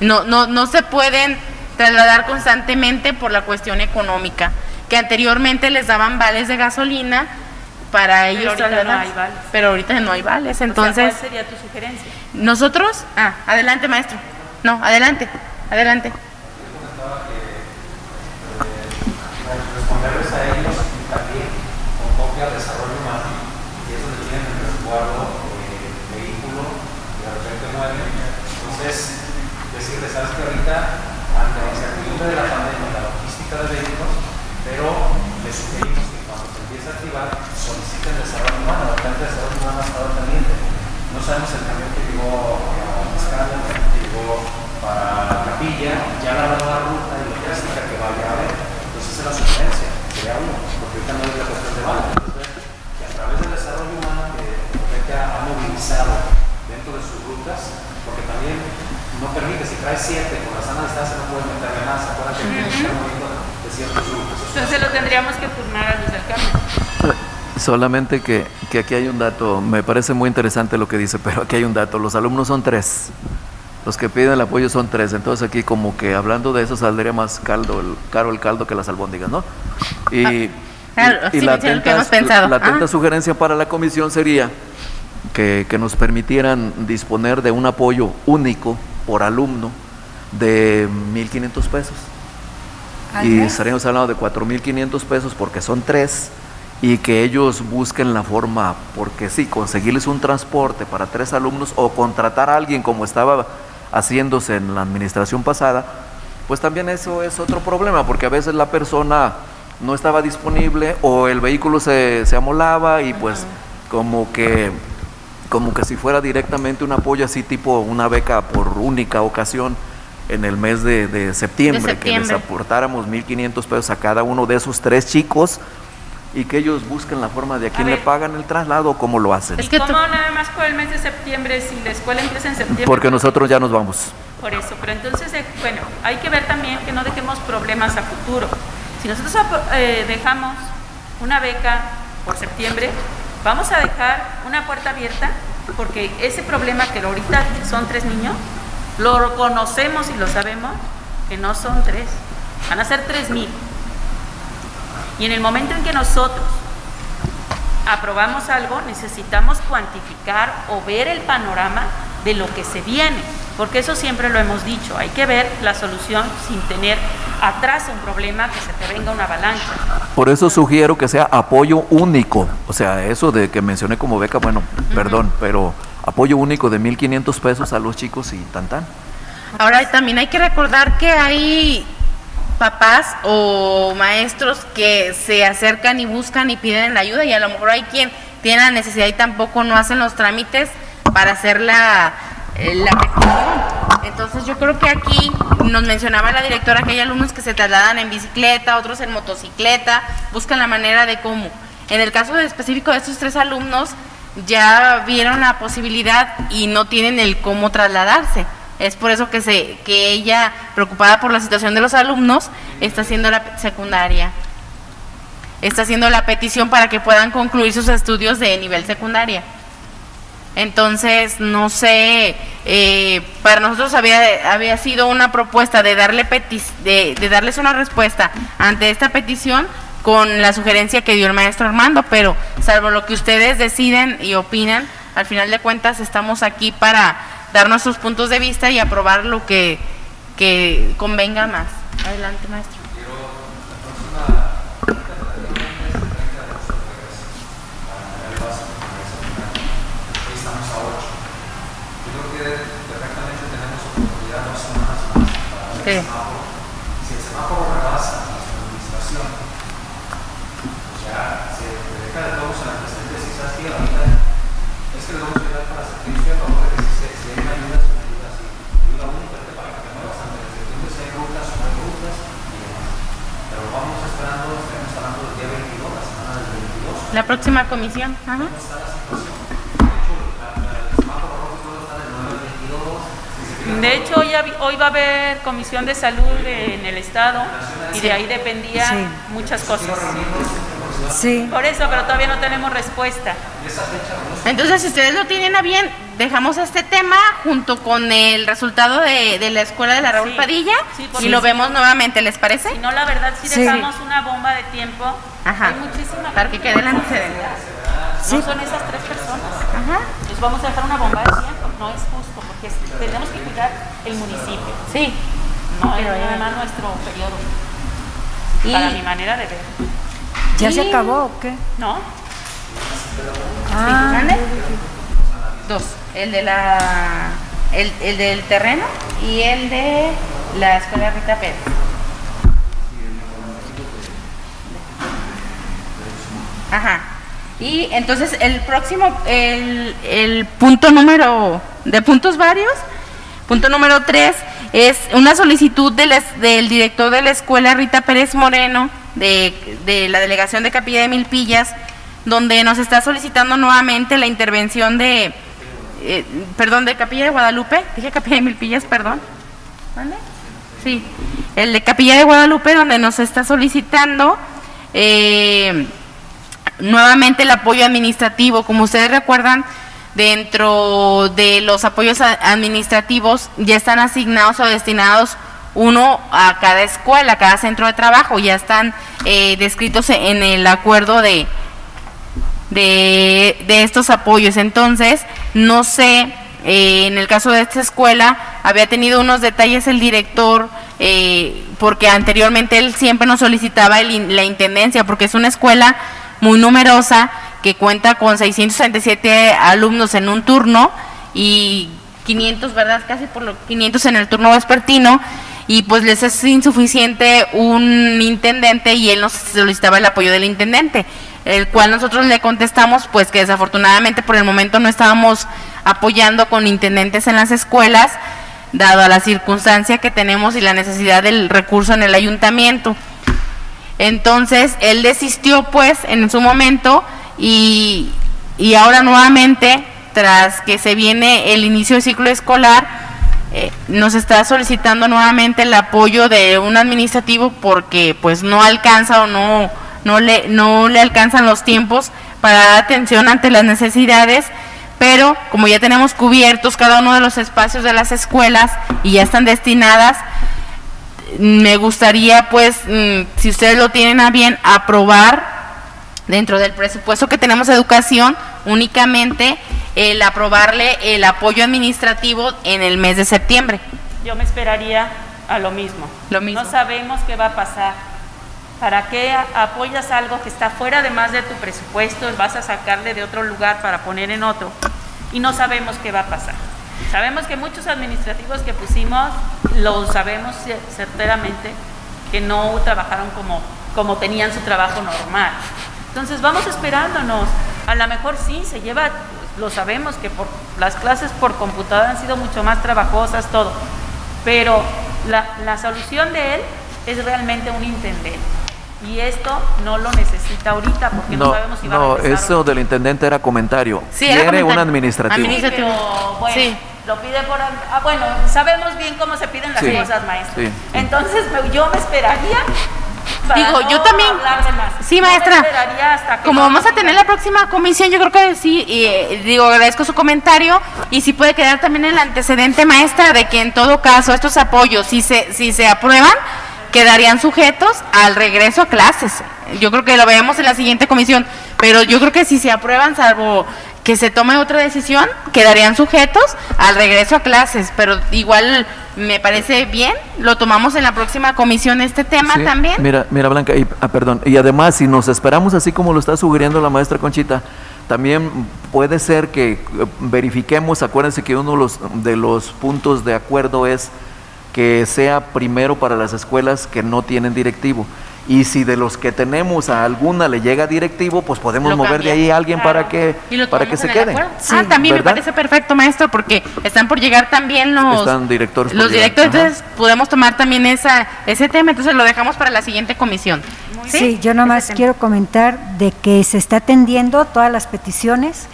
no, no, no se pueden trasladar constantemente por la cuestión económica, que anteriormente les daban vales de gasolina para ellos pero ahorita no hay vales, entonces... ¿Cuál sería tu sugerencia? Nosotros, ah, adelante maestro, no, adelante, adelante. responderles a ellos también con copia de desarrollo humano, y es donde tienen el resguardo Entonces, decirles, sabes que ahorita, ante la incertidumbre de la pandemia, la logística de vehículos, pero les sugerimos que cuando se empiece a activar, soliciten desarrollo humano, la gente de desarrollo humano ha estado pendiente. No sabemos el camión que llegó a Mezcala, que llegó para la capilla, ya la nueva ruta y logística que vaya a haber. Entonces, es la sugerencia. sería uno, porque ahorita no es la cuestión de bala. Porque también no permite, si traes siete con la sana distancia no puedes meterle más, acuérdate que tienes que estar moviendo de ciertos grupos. Entonces lo tendríamos que turnar a Luz del. [laughs] Solamente que, que aquí hay un dato, me parece muy interesante lo que dice, pero aquí hay un dato, los alumnos son tres, los que piden el apoyo son tres, entonces aquí como que hablando de eso saldría más caldo, el, caro el caldo que las albóndigas, ¿no? Y, claro, y sí, la atenta, hemos pensado. la atenta Ajá. sugerencia para la comisión sería que, que nos permitieran disponer de un apoyo único por alumno de 1.500 pesos. Y estaríamos hablando de 4.500 pesos porque son tres y que ellos busquen la forma, porque sí, conseguirles un transporte para tres alumnos o contratar a alguien como estaba haciéndose en la administración pasada, pues también eso es otro problema, porque a veces la persona no estaba disponible o el vehículo se, se amolaba y pues como que como que si fuera directamente un apoyo así tipo una beca por única ocasión en el mes de, de septiembre, que les aportáramos 1.500 pesos a cada uno de esos tres chicos y que ellos busquen la forma de a quién le pagan el traslado o cómo lo hacen. Es ¿Y que cómo nada más por el mes de septiembre si la escuela empieza en septiembre? Porque nosotros ya nos vamos. Por eso, pero entonces, eh, bueno, hay que ver también que no dejemos problemas a futuro. Si nosotros eh, dejamos una beca por septiembre, vamos a dejar una puerta abierta porque ese problema que ahorita son tres niños, lo conocemos y lo sabemos que no son tres, van a ser tres mil. Y en el momento en que nosotros aprobamos algo, necesitamos cuantificar o ver el panorama de lo que se viene, porque eso siempre lo hemos dicho, hay que ver la solución sin tener atrás un problema que se te venga una avalancha. Por eso sugiero que sea apoyo único. O sea, eso de que mencioné como beca, bueno, perdón, pero apoyo único de 1.500 pesos a los chicos y tan tan. Ahora también hay que recordar que hay papás o maestros que se acercan y buscan y piden la ayuda y a lo mejor hay quien tiene la necesidad y tampoco no hacen los trámites para hacer la, la petición. Entonces yo creo que aquí nos mencionaba la directora que hay alumnos que se trasladan en bicicleta, otros en motocicleta, buscan la manera de cómo. En el caso específico de estos tres alumnos, ya vieron la posibilidad y no tienen el cómo trasladarse. Es por eso que, se, que ella, preocupada por la situación de los alumnos, está haciendo la secundaria. Está haciendo la petición para que puedan concluir sus estudios de nivel secundaria. Entonces, no sé, eh, para nosotros había, había sido una propuesta de, darle petis- de, darles una respuesta ante esta petición con la sugerencia que dio el maestro Armando, pero salvo lo que ustedes deciden y opinan, al final de cuentas estamos aquí para dar nuestros puntos de vista y aprobar lo que, que convenga más. Adelante, maestro. estamos a 8. Yo creo que perfectamente tenemos oportunidad dos semanas más semáforo. Si el semáforo rebasa nuestra administración, pues ya se deja de todos en la presidente si sabes que ahorita es que le vamos a ayudar para servicio, a favor que si, se- hay una ayuda, es una ayuda así. Ayuda única para que tenga bastante. Depende si hay rutas o no hay rutas y demás. Pero vamos esperando, estaremos hablando del día 22, la semana del 22. La próxima comisión. Ajá. De hecho, hoy, va a haber comisión de salud de- en el Estado y de ahí dependían Sí. muchas cosas. Sí, Por eso, pero todavía no tenemos respuesta. Entonces, si ustedes lo tienen a bien, dejamos este tema junto con el resultado de, de la escuela de la Raúl Sí, Padilla sí, y lo vemos nuevamente, ¿les parece? Si no, la verdad, si Sí. dejamos una bomba de tiempo, Ajá. hay muchísima Para que quede que antecedente. Sí. No son esas tres personas. Ajá. Les vamos a dejar una bomba de tiempo. No es justo, es- tenemos que cuidar el municipio. Sí. No es Pero ya- nada más nuestro periodo. Y- Para mi manera de ver. ¿ya se acabó o qué? ¿No? Ah. Dos. El de la el, el del terreno y el de la escuela Rita Pérez. Ajá. Y entonces el próximo, el, el punto número, de puntos varios, punto número tres, es una solicitud de la es- del director de la escuela Rita Pérez Moreno de, de la delegación de Capilla de Milpillas, donde nos está solicitando nuevamente la intervención de, eh, perdón, de Capilla de Guadalupe, dije Capilla de Milpillas, perdón. ¿Dónde? Sí, el de Capilla de Guadalupe, donde nos está solicitando eh, nuevamente el apoyo administrativo. Como ustedes recuerdan, dentro de los apoyos administrativos ya están asignados o destinados uno a cada escuela, a cada centro de trabajo, ya están eh, descritos en el acuerdo de, de, estos apoyos. Entonces, no sé, eh, en el caso de esta escuela, había tenido unos detalles el director, eh, porque anteriormente él siempre nos solicitaba el la intendencia, porque es una escuela muy numerosa que cuenta con 637 alumnos en un turno y 500, ¿verdad? Casi por los 500 en el turno vespertino y pues les es insuficiente un intendente y él nos solicitaba el apoyo del intendente, el cual nosotros le contestamos pues que desafortunadamente por el momento no estábamos apoyando con intendentes en las escuelas, dado a la circunstancia que tenemos y la necesidad del recurso en el ayuntamiento. Entonces, él desistió pues en su momento y, y ahora nuevamente, tras que se viene el inicio del ciclo escolar, eh, nos está solicitando nuevamente el apoyo de un administrativo porque pues no alcanza o no, no, le, no le alcanzan los tiempos para dar atención ante las necesidades pero como ya tenemos cubiertos cada uno de los espacios de las escuelas y ya están destinadas, me gustaría pues, mm, si ustedes lo tienen a bien, aprobar dentro del presupuesto que tenemos de educación únicamente el aprobarle el apoyo administrativo en el mes de septiembre. Yo me esperaría a lo mismo. Lo mismo. No sabemos qué va a pasar. ¿Para qué apoyas algo que está fuera además de tu presupuesto? Vas a sacarle de otro lugar para poner en otro y no sabemos qué va a pasar. Sabemos que muchos administrativos que pusimos, lo sabemos cer- certeramente, que no trabajaron como, como tenían su trabajo normal. Entonces vamos esperándonos. A lo mejor sí, se lleva, lo sabemos que por las clases por computadora han sido mucho más trabajosas, todo. Pero la, la solución de él es realmente un intendente. Y esto no lo necesita ahorita porque no, No, sabemos si va a no, regresar o eso del intendente era comentario. Sí, era Quiere un comentario. administrativo. Administ- Sí, pero bueno, Sí. lo pide por... Ah, bueno, sabemos bien cómo se piden las Sí, cosas, maestro. sí. Entonces me- yo me esperaría para Digo, no yo también- más. Sí, maestra. esperaría hasta que Como no vamos a tener la próxima comisión, yo creo que sí, y, eh, digo, agradezco su comentario y si puede quedar también el antecedente, maestra, de que en todo caso estos apoyos, si se, si se aprueban, quedarían sujetos al regreso a clases. Yo creo que lo veremos en la siguiente comisión, pero yo creo que si se aprueban, salvo que se tome otra decisión, quedarían sujetos al regreso a clases, pero igual me parece bien, lo tomamos en la próxima comisión este tema Sí, también. Mira, mira Blanca, y, ah, perdón, y además si nos esperamos así como lo está sugiriendo la maestra Conchita, también puede ser que eh, verifiquemos, acuérdense que uno de los, de los puntos de acuerdo es que sea primero para las escuelas que no tienen directivo. Y si de los que tenemos a alguna le llega directivo, pues podemos Lo mover de ahí a alguien claro. para que, para que se quede. acuerdo. Sí, ah, también ¿verdad? me parece perfecto, maestro, porque están por llegar también los, Están directores los directores, entonces podemos tomar también esa, ese tema, entonces lo dejamos para la siguiente comisión. Sí, yo nomás quiero comentar de que se está atendiendo todas las peticiones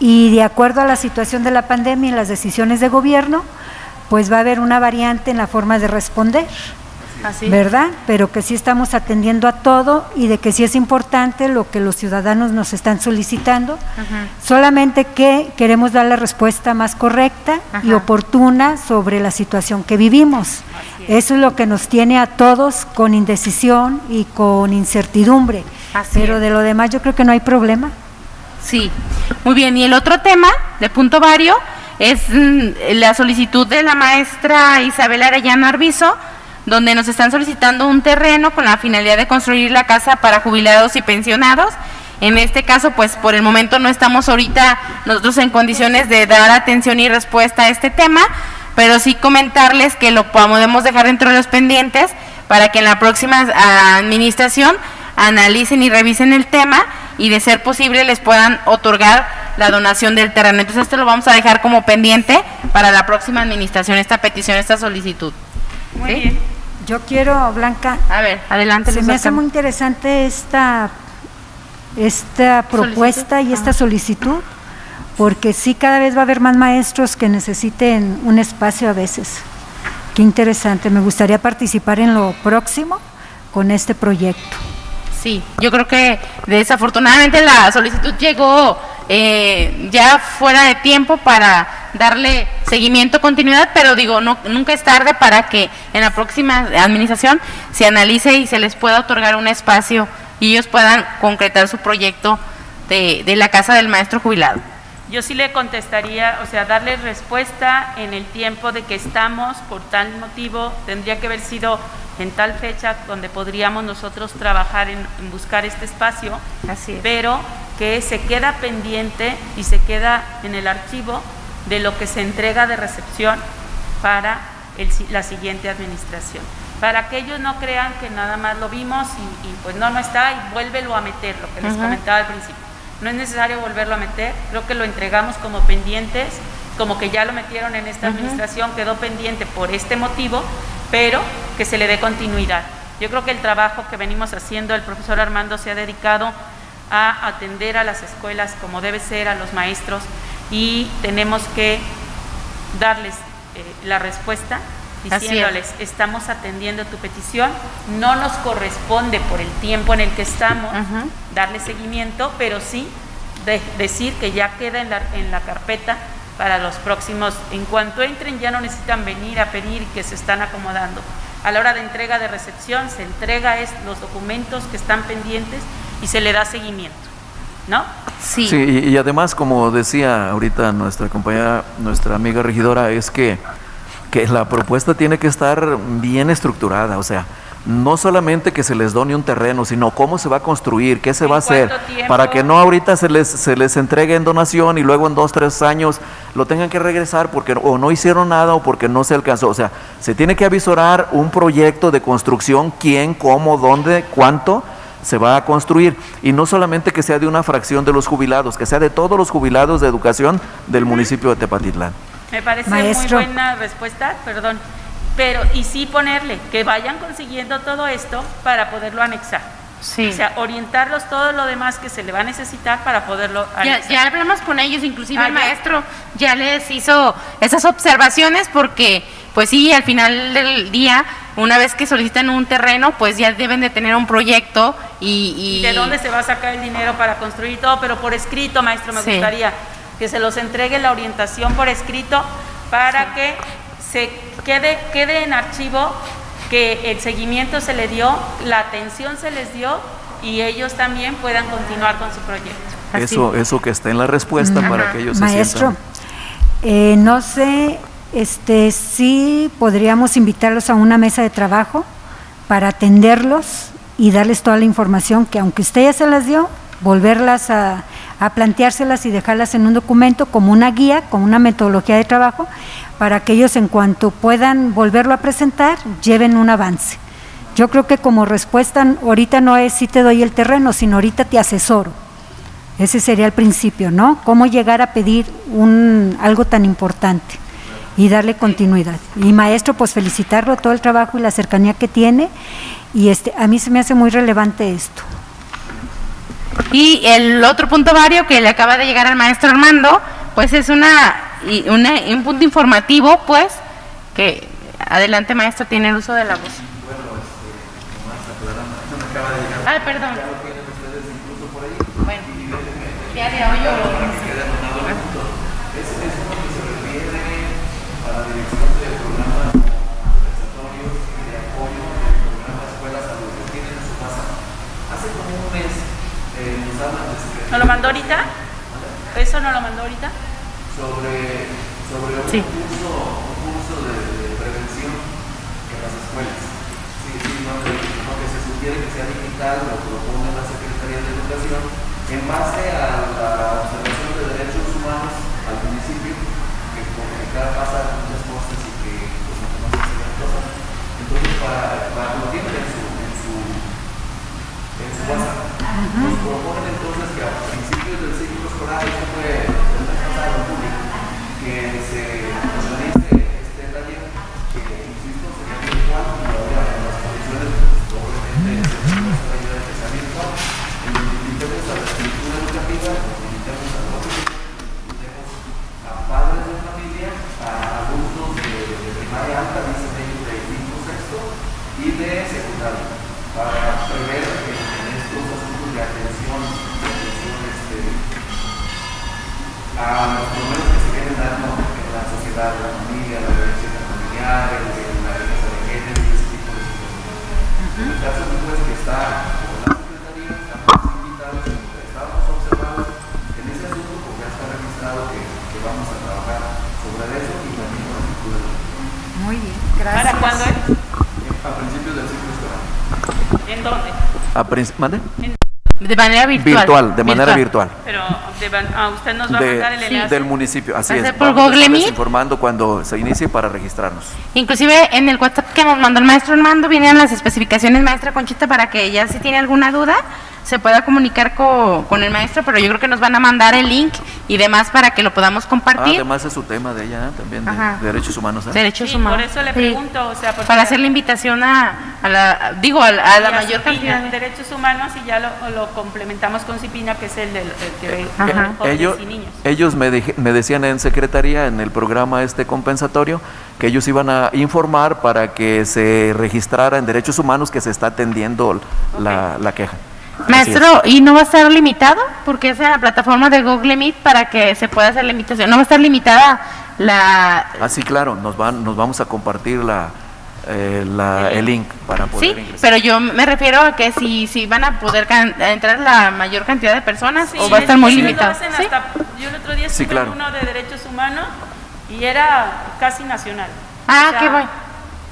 y de acuerdo a la situación de la pandemia y las decisiones de gobierno, pues va a haber una variante en la forma de responder, Así. ¿verdad? Pero que sí estamos atendiendo a todo y de que sí es importante lo que los ciudadanos nos están solicitando, solamente que queremos dar la respuesta más correcta y oportuna sobre la situación que vivimos. Eso es lo que nos tiene a todos con indecisión y con incertidumbre. Así Pero es. de lo demás yo creo que no hay problema. Sí, muy bien. Y el otro tema de punto vario es mm, la solicitud de la maestra Isabel Arellano Arbizo, donde nos están solicitando un terreno con la finalidad de construir la casa para jubilados y pensionados. En este caso, pues por el momento no estamos ahorita nosotros en condiciones de dar atención y respuesta a este tema, pero sí comentarles que lo podemos dejar dentro de los pendientes para que en la próxima ah, administración analicen y revisen el tema y de ser posible les puedan otorgar la donación del terreno. Entonces esto lo vamos a dejar como pendiente para la próxima administración, esta petición, esta solicitud. Muy ¿Sí? bien. Yo quiero, Blanca, A ver, adelante. se me hace muy interesante esta, esta propuesta y esta Ah. solicitud, porque sí cada vez va a haber más maestros que necesiten un espacio a veces. Qué interesante, me gustaría participar en lo próximo con este proyecto. Sí, yo creo que desafortunadamente la solicitud llegó eh, ya fuera de tiempo para darle seguimiento, continuidad, pero digo, no, nunca es tarde para que en la próxima administración se analice y se les pueda otorgar un espacio y ellos puedan concretar su proyecto de, de la casa del maestro jubilado. Yo sí le contestaría, o sea, darle respuesta en el tiempo de que estamos por tal motivo, tendría que haber sido en tal fecha donde podríamos nosotros trabajar en, en buscar este espacio, Así es. pero que se queda pendiente y se queda en el archivo de lo que se entrega de recepción para el la siguiente administración. Para que ellos no crean que nada más lo vimos y, y pues no, no está y vuélvelo a meter, lo que les comentaba al principio. No es necesario volverlo a meter, creo que lo entregamos como pendientes, como que ya lo metieron en esta administración, quedó pendiente por este motivo, pero que se le dé continuidad. Yo creo que el trabajo que venimos haciendo, el profesor Armando se ha dedicado a atender a las escuelas como debe ser, a los maestros, y tenemos que darles eh, la respuesta Es. diciéndoles, estamos atendiendo tu petición, no nos corresponde por el tiempo en el que estamos darle seguimiento, pero sí de- decir que ya queda en la, en la carpeta para los próximos, en cuanto entren ya no necesitan venir a pedir que se están acomodando. A la hora de entrega de recepción se entrega es, los documentos que están pendientes y se le da seguimiento, ¿no? Sí, Sí, y, y además, como decía ahorita nuestra compañera, nuestra amiga regidora, es que, que la propuesta tiene que estar bien estructurada, o sea, no solamente que se les done un terreno, sino cómo se va a construir, qué se ¿En va a hacer, tiempo? para que no ahorita se les, se les entregue en donación y luego en dos, tres años lo tengan que regresar porque o no hicieron nada o porque no se alcanzó. O sea, se tiene que avisorar un proyecto de construcción, quién, cómo, dónde, cuánto se va a construir. Y no solamente que sea de una fracción de los jubilados, que sea de todos los jubilados de educación del municipio de Tepatitlán. Me parece Maestro. muy buena respuesta, perdón. Pero, y sí ponerle que vayan consiguiendo todo esto para poderlo anexar. sí. O sea, orientarlos todo lo demás que se le va a necesitar para poderlo Ya, anexar. ya hablamos con ellos, inclusive Ah, el ya. maestro ya les hizo esas observaciones porque, pues sí, al final del día, una vez que solicitan un terreno, pues ya deben de tener un proyecto y... ¿Y de dónde se va a sacar el dinero para construir todo? Pero por escrito, maestro, me Sí. gustaría que se los entregue la orientación por escrito para que se quede, quede en archivo que el seguimiento se le dio, la atención se les dio y ellos también puedan continuar con su proyecto. Así. Eso, eso que esté en la respuesta para que ellos se Maestro, sientan. eh, no sé, este, sí podríamos invitarlos a una mesa de trabajo para atenderlos y darles toda la información que aunque usted ya se las dio, volverlas a, a planteárselas y dejarlas en un documento como una guía, como una metodología de trabajo, para que ellos en cuanto puedan volverlo a presentar, lleven un avance. Yo creo que como respuesta ahorita no es si te doy el terreno, sino ahorita te asesoro. Ese sería el principio, ¿no? Cómo llegar a pedir un, algo tan importante y darle continuidad. Y maestro, pues felicitarlo todo el trabajo y la cercanía que tiene. Y este, a mí se me hace muy relevante esto. Y el otro punto vario que le acaba de llegar al maestro Armando, pues es una, una- un punto informativo, pues, que adelante maestro, tiene el uso de la voz. Ay, perdón. Bueno, ya de hoy yo- ¿No lo mandó ahorita? ¿Eso no lo mandó ahorita? Sobre, sobre un Sí. curso, un curso de, de prevención en las escuelas. Sí, sí, no, que, no, que se sugiere que sea digital, lo propone la Secretaría de Educación, en base a la observación de derechos humanos al municipio, que como que cada pasa muchas cosas y que pues, no se hacen cosas. Entonces, para, para lo tienen en su, en su, en su WhatsApp. Nos proponen entonces que a principios del ciclo escolar, esto fue el mes pasado, que se a los problemas que se vienen dando en la sociedad, la familia, la violencia familiar, el, el, la violencia de género y ese tipo de situaciones. En el caso pues, que está por la Secretaría, estamos invitados, estábamos observados en ese asunto, pues ya está registrado que, que vamos a trabajar sobre eso y también con la cultura. Muy bien, ¿Para gracias. cuándo es? A principios del ciclo escolar. ¿En dónde? A ¿Mande? De manera virtual. Virtual, de manera virtual. Pero de, ah, usted nos va a De- mandar el enlace. del municipio, así ¿Va a es. por Vamos a Google Meet? informando cuando se inicie para registrarnos. Inclusive en el WhatsApp que nos mandó el maestro Armando vienen las especificaciones maestra Conchita para que ella si tiene alguna duda se pueda comunicar co- con el maestro, pero yo creo que nos van a mandar el link y demás para que lo podamos Ah, compartir. además es su tema de ella ¿eh? también, de, de derechos humanos. ¿eh? Derechos Sí, humanos. por eso le Sí. pregunto, o sea, Para hacer la invitación a, a la, digo, a, la- a la mayor Cipina, cantidad de... derechos humanos y ya lo, lo complementamos con Cipina, que es el, del, el que Ajá. ellos y niños. ellos me, dije- me decían en secretaría, en el programa este compensatorio, que ellos iban a informar para que se registrara en derechos humanos que se está atendiendo la, la queja. Maestro, ¿y no va a estar limitado? Porque es la plataforma de Google Meet para que se pueda hacer la invitación. No va a estar limitada la... Ah, sí, claro, nos, van, nos vamos a compartir la, eh, la- el link para poder Sí, ingresar. pero yo me refiero a que si, si van a poder can- a entrar la mayor cantidad de personas Sí, o va a estar muy lo limitado. hacen ¿Sí? hasta- yo el otro día Sí, estuve claro. en uno de derechos humanos y era casi nacional. Ah, O sea, qué bueno.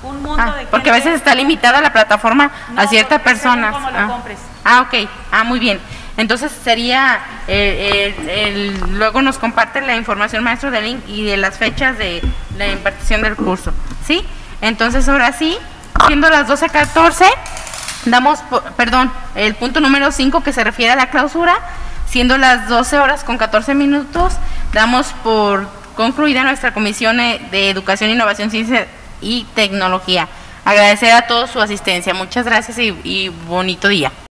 Un mundo Ah, de porque a veces está limitada la plataforma No, a ciertas personas. cómo lo ah. compres. Ah, ok. Ah, muy bien. Entonces sería, eh, el- el- luego nos comparte la información maestro del link y de las fechas de la impartición del curso. ¿Sí? Entonces ahora sí, siendo las 12.14, damos, perdón, el punto número 5 que se refiere a la clausura, siendo las 12 horas con 14 minutos, damos por concluida nuestra comisión eh, de Educación, Innovación, Ciencia y Tecnología. Agradecer a todos su asistencia. Muchas gracias y bonito día.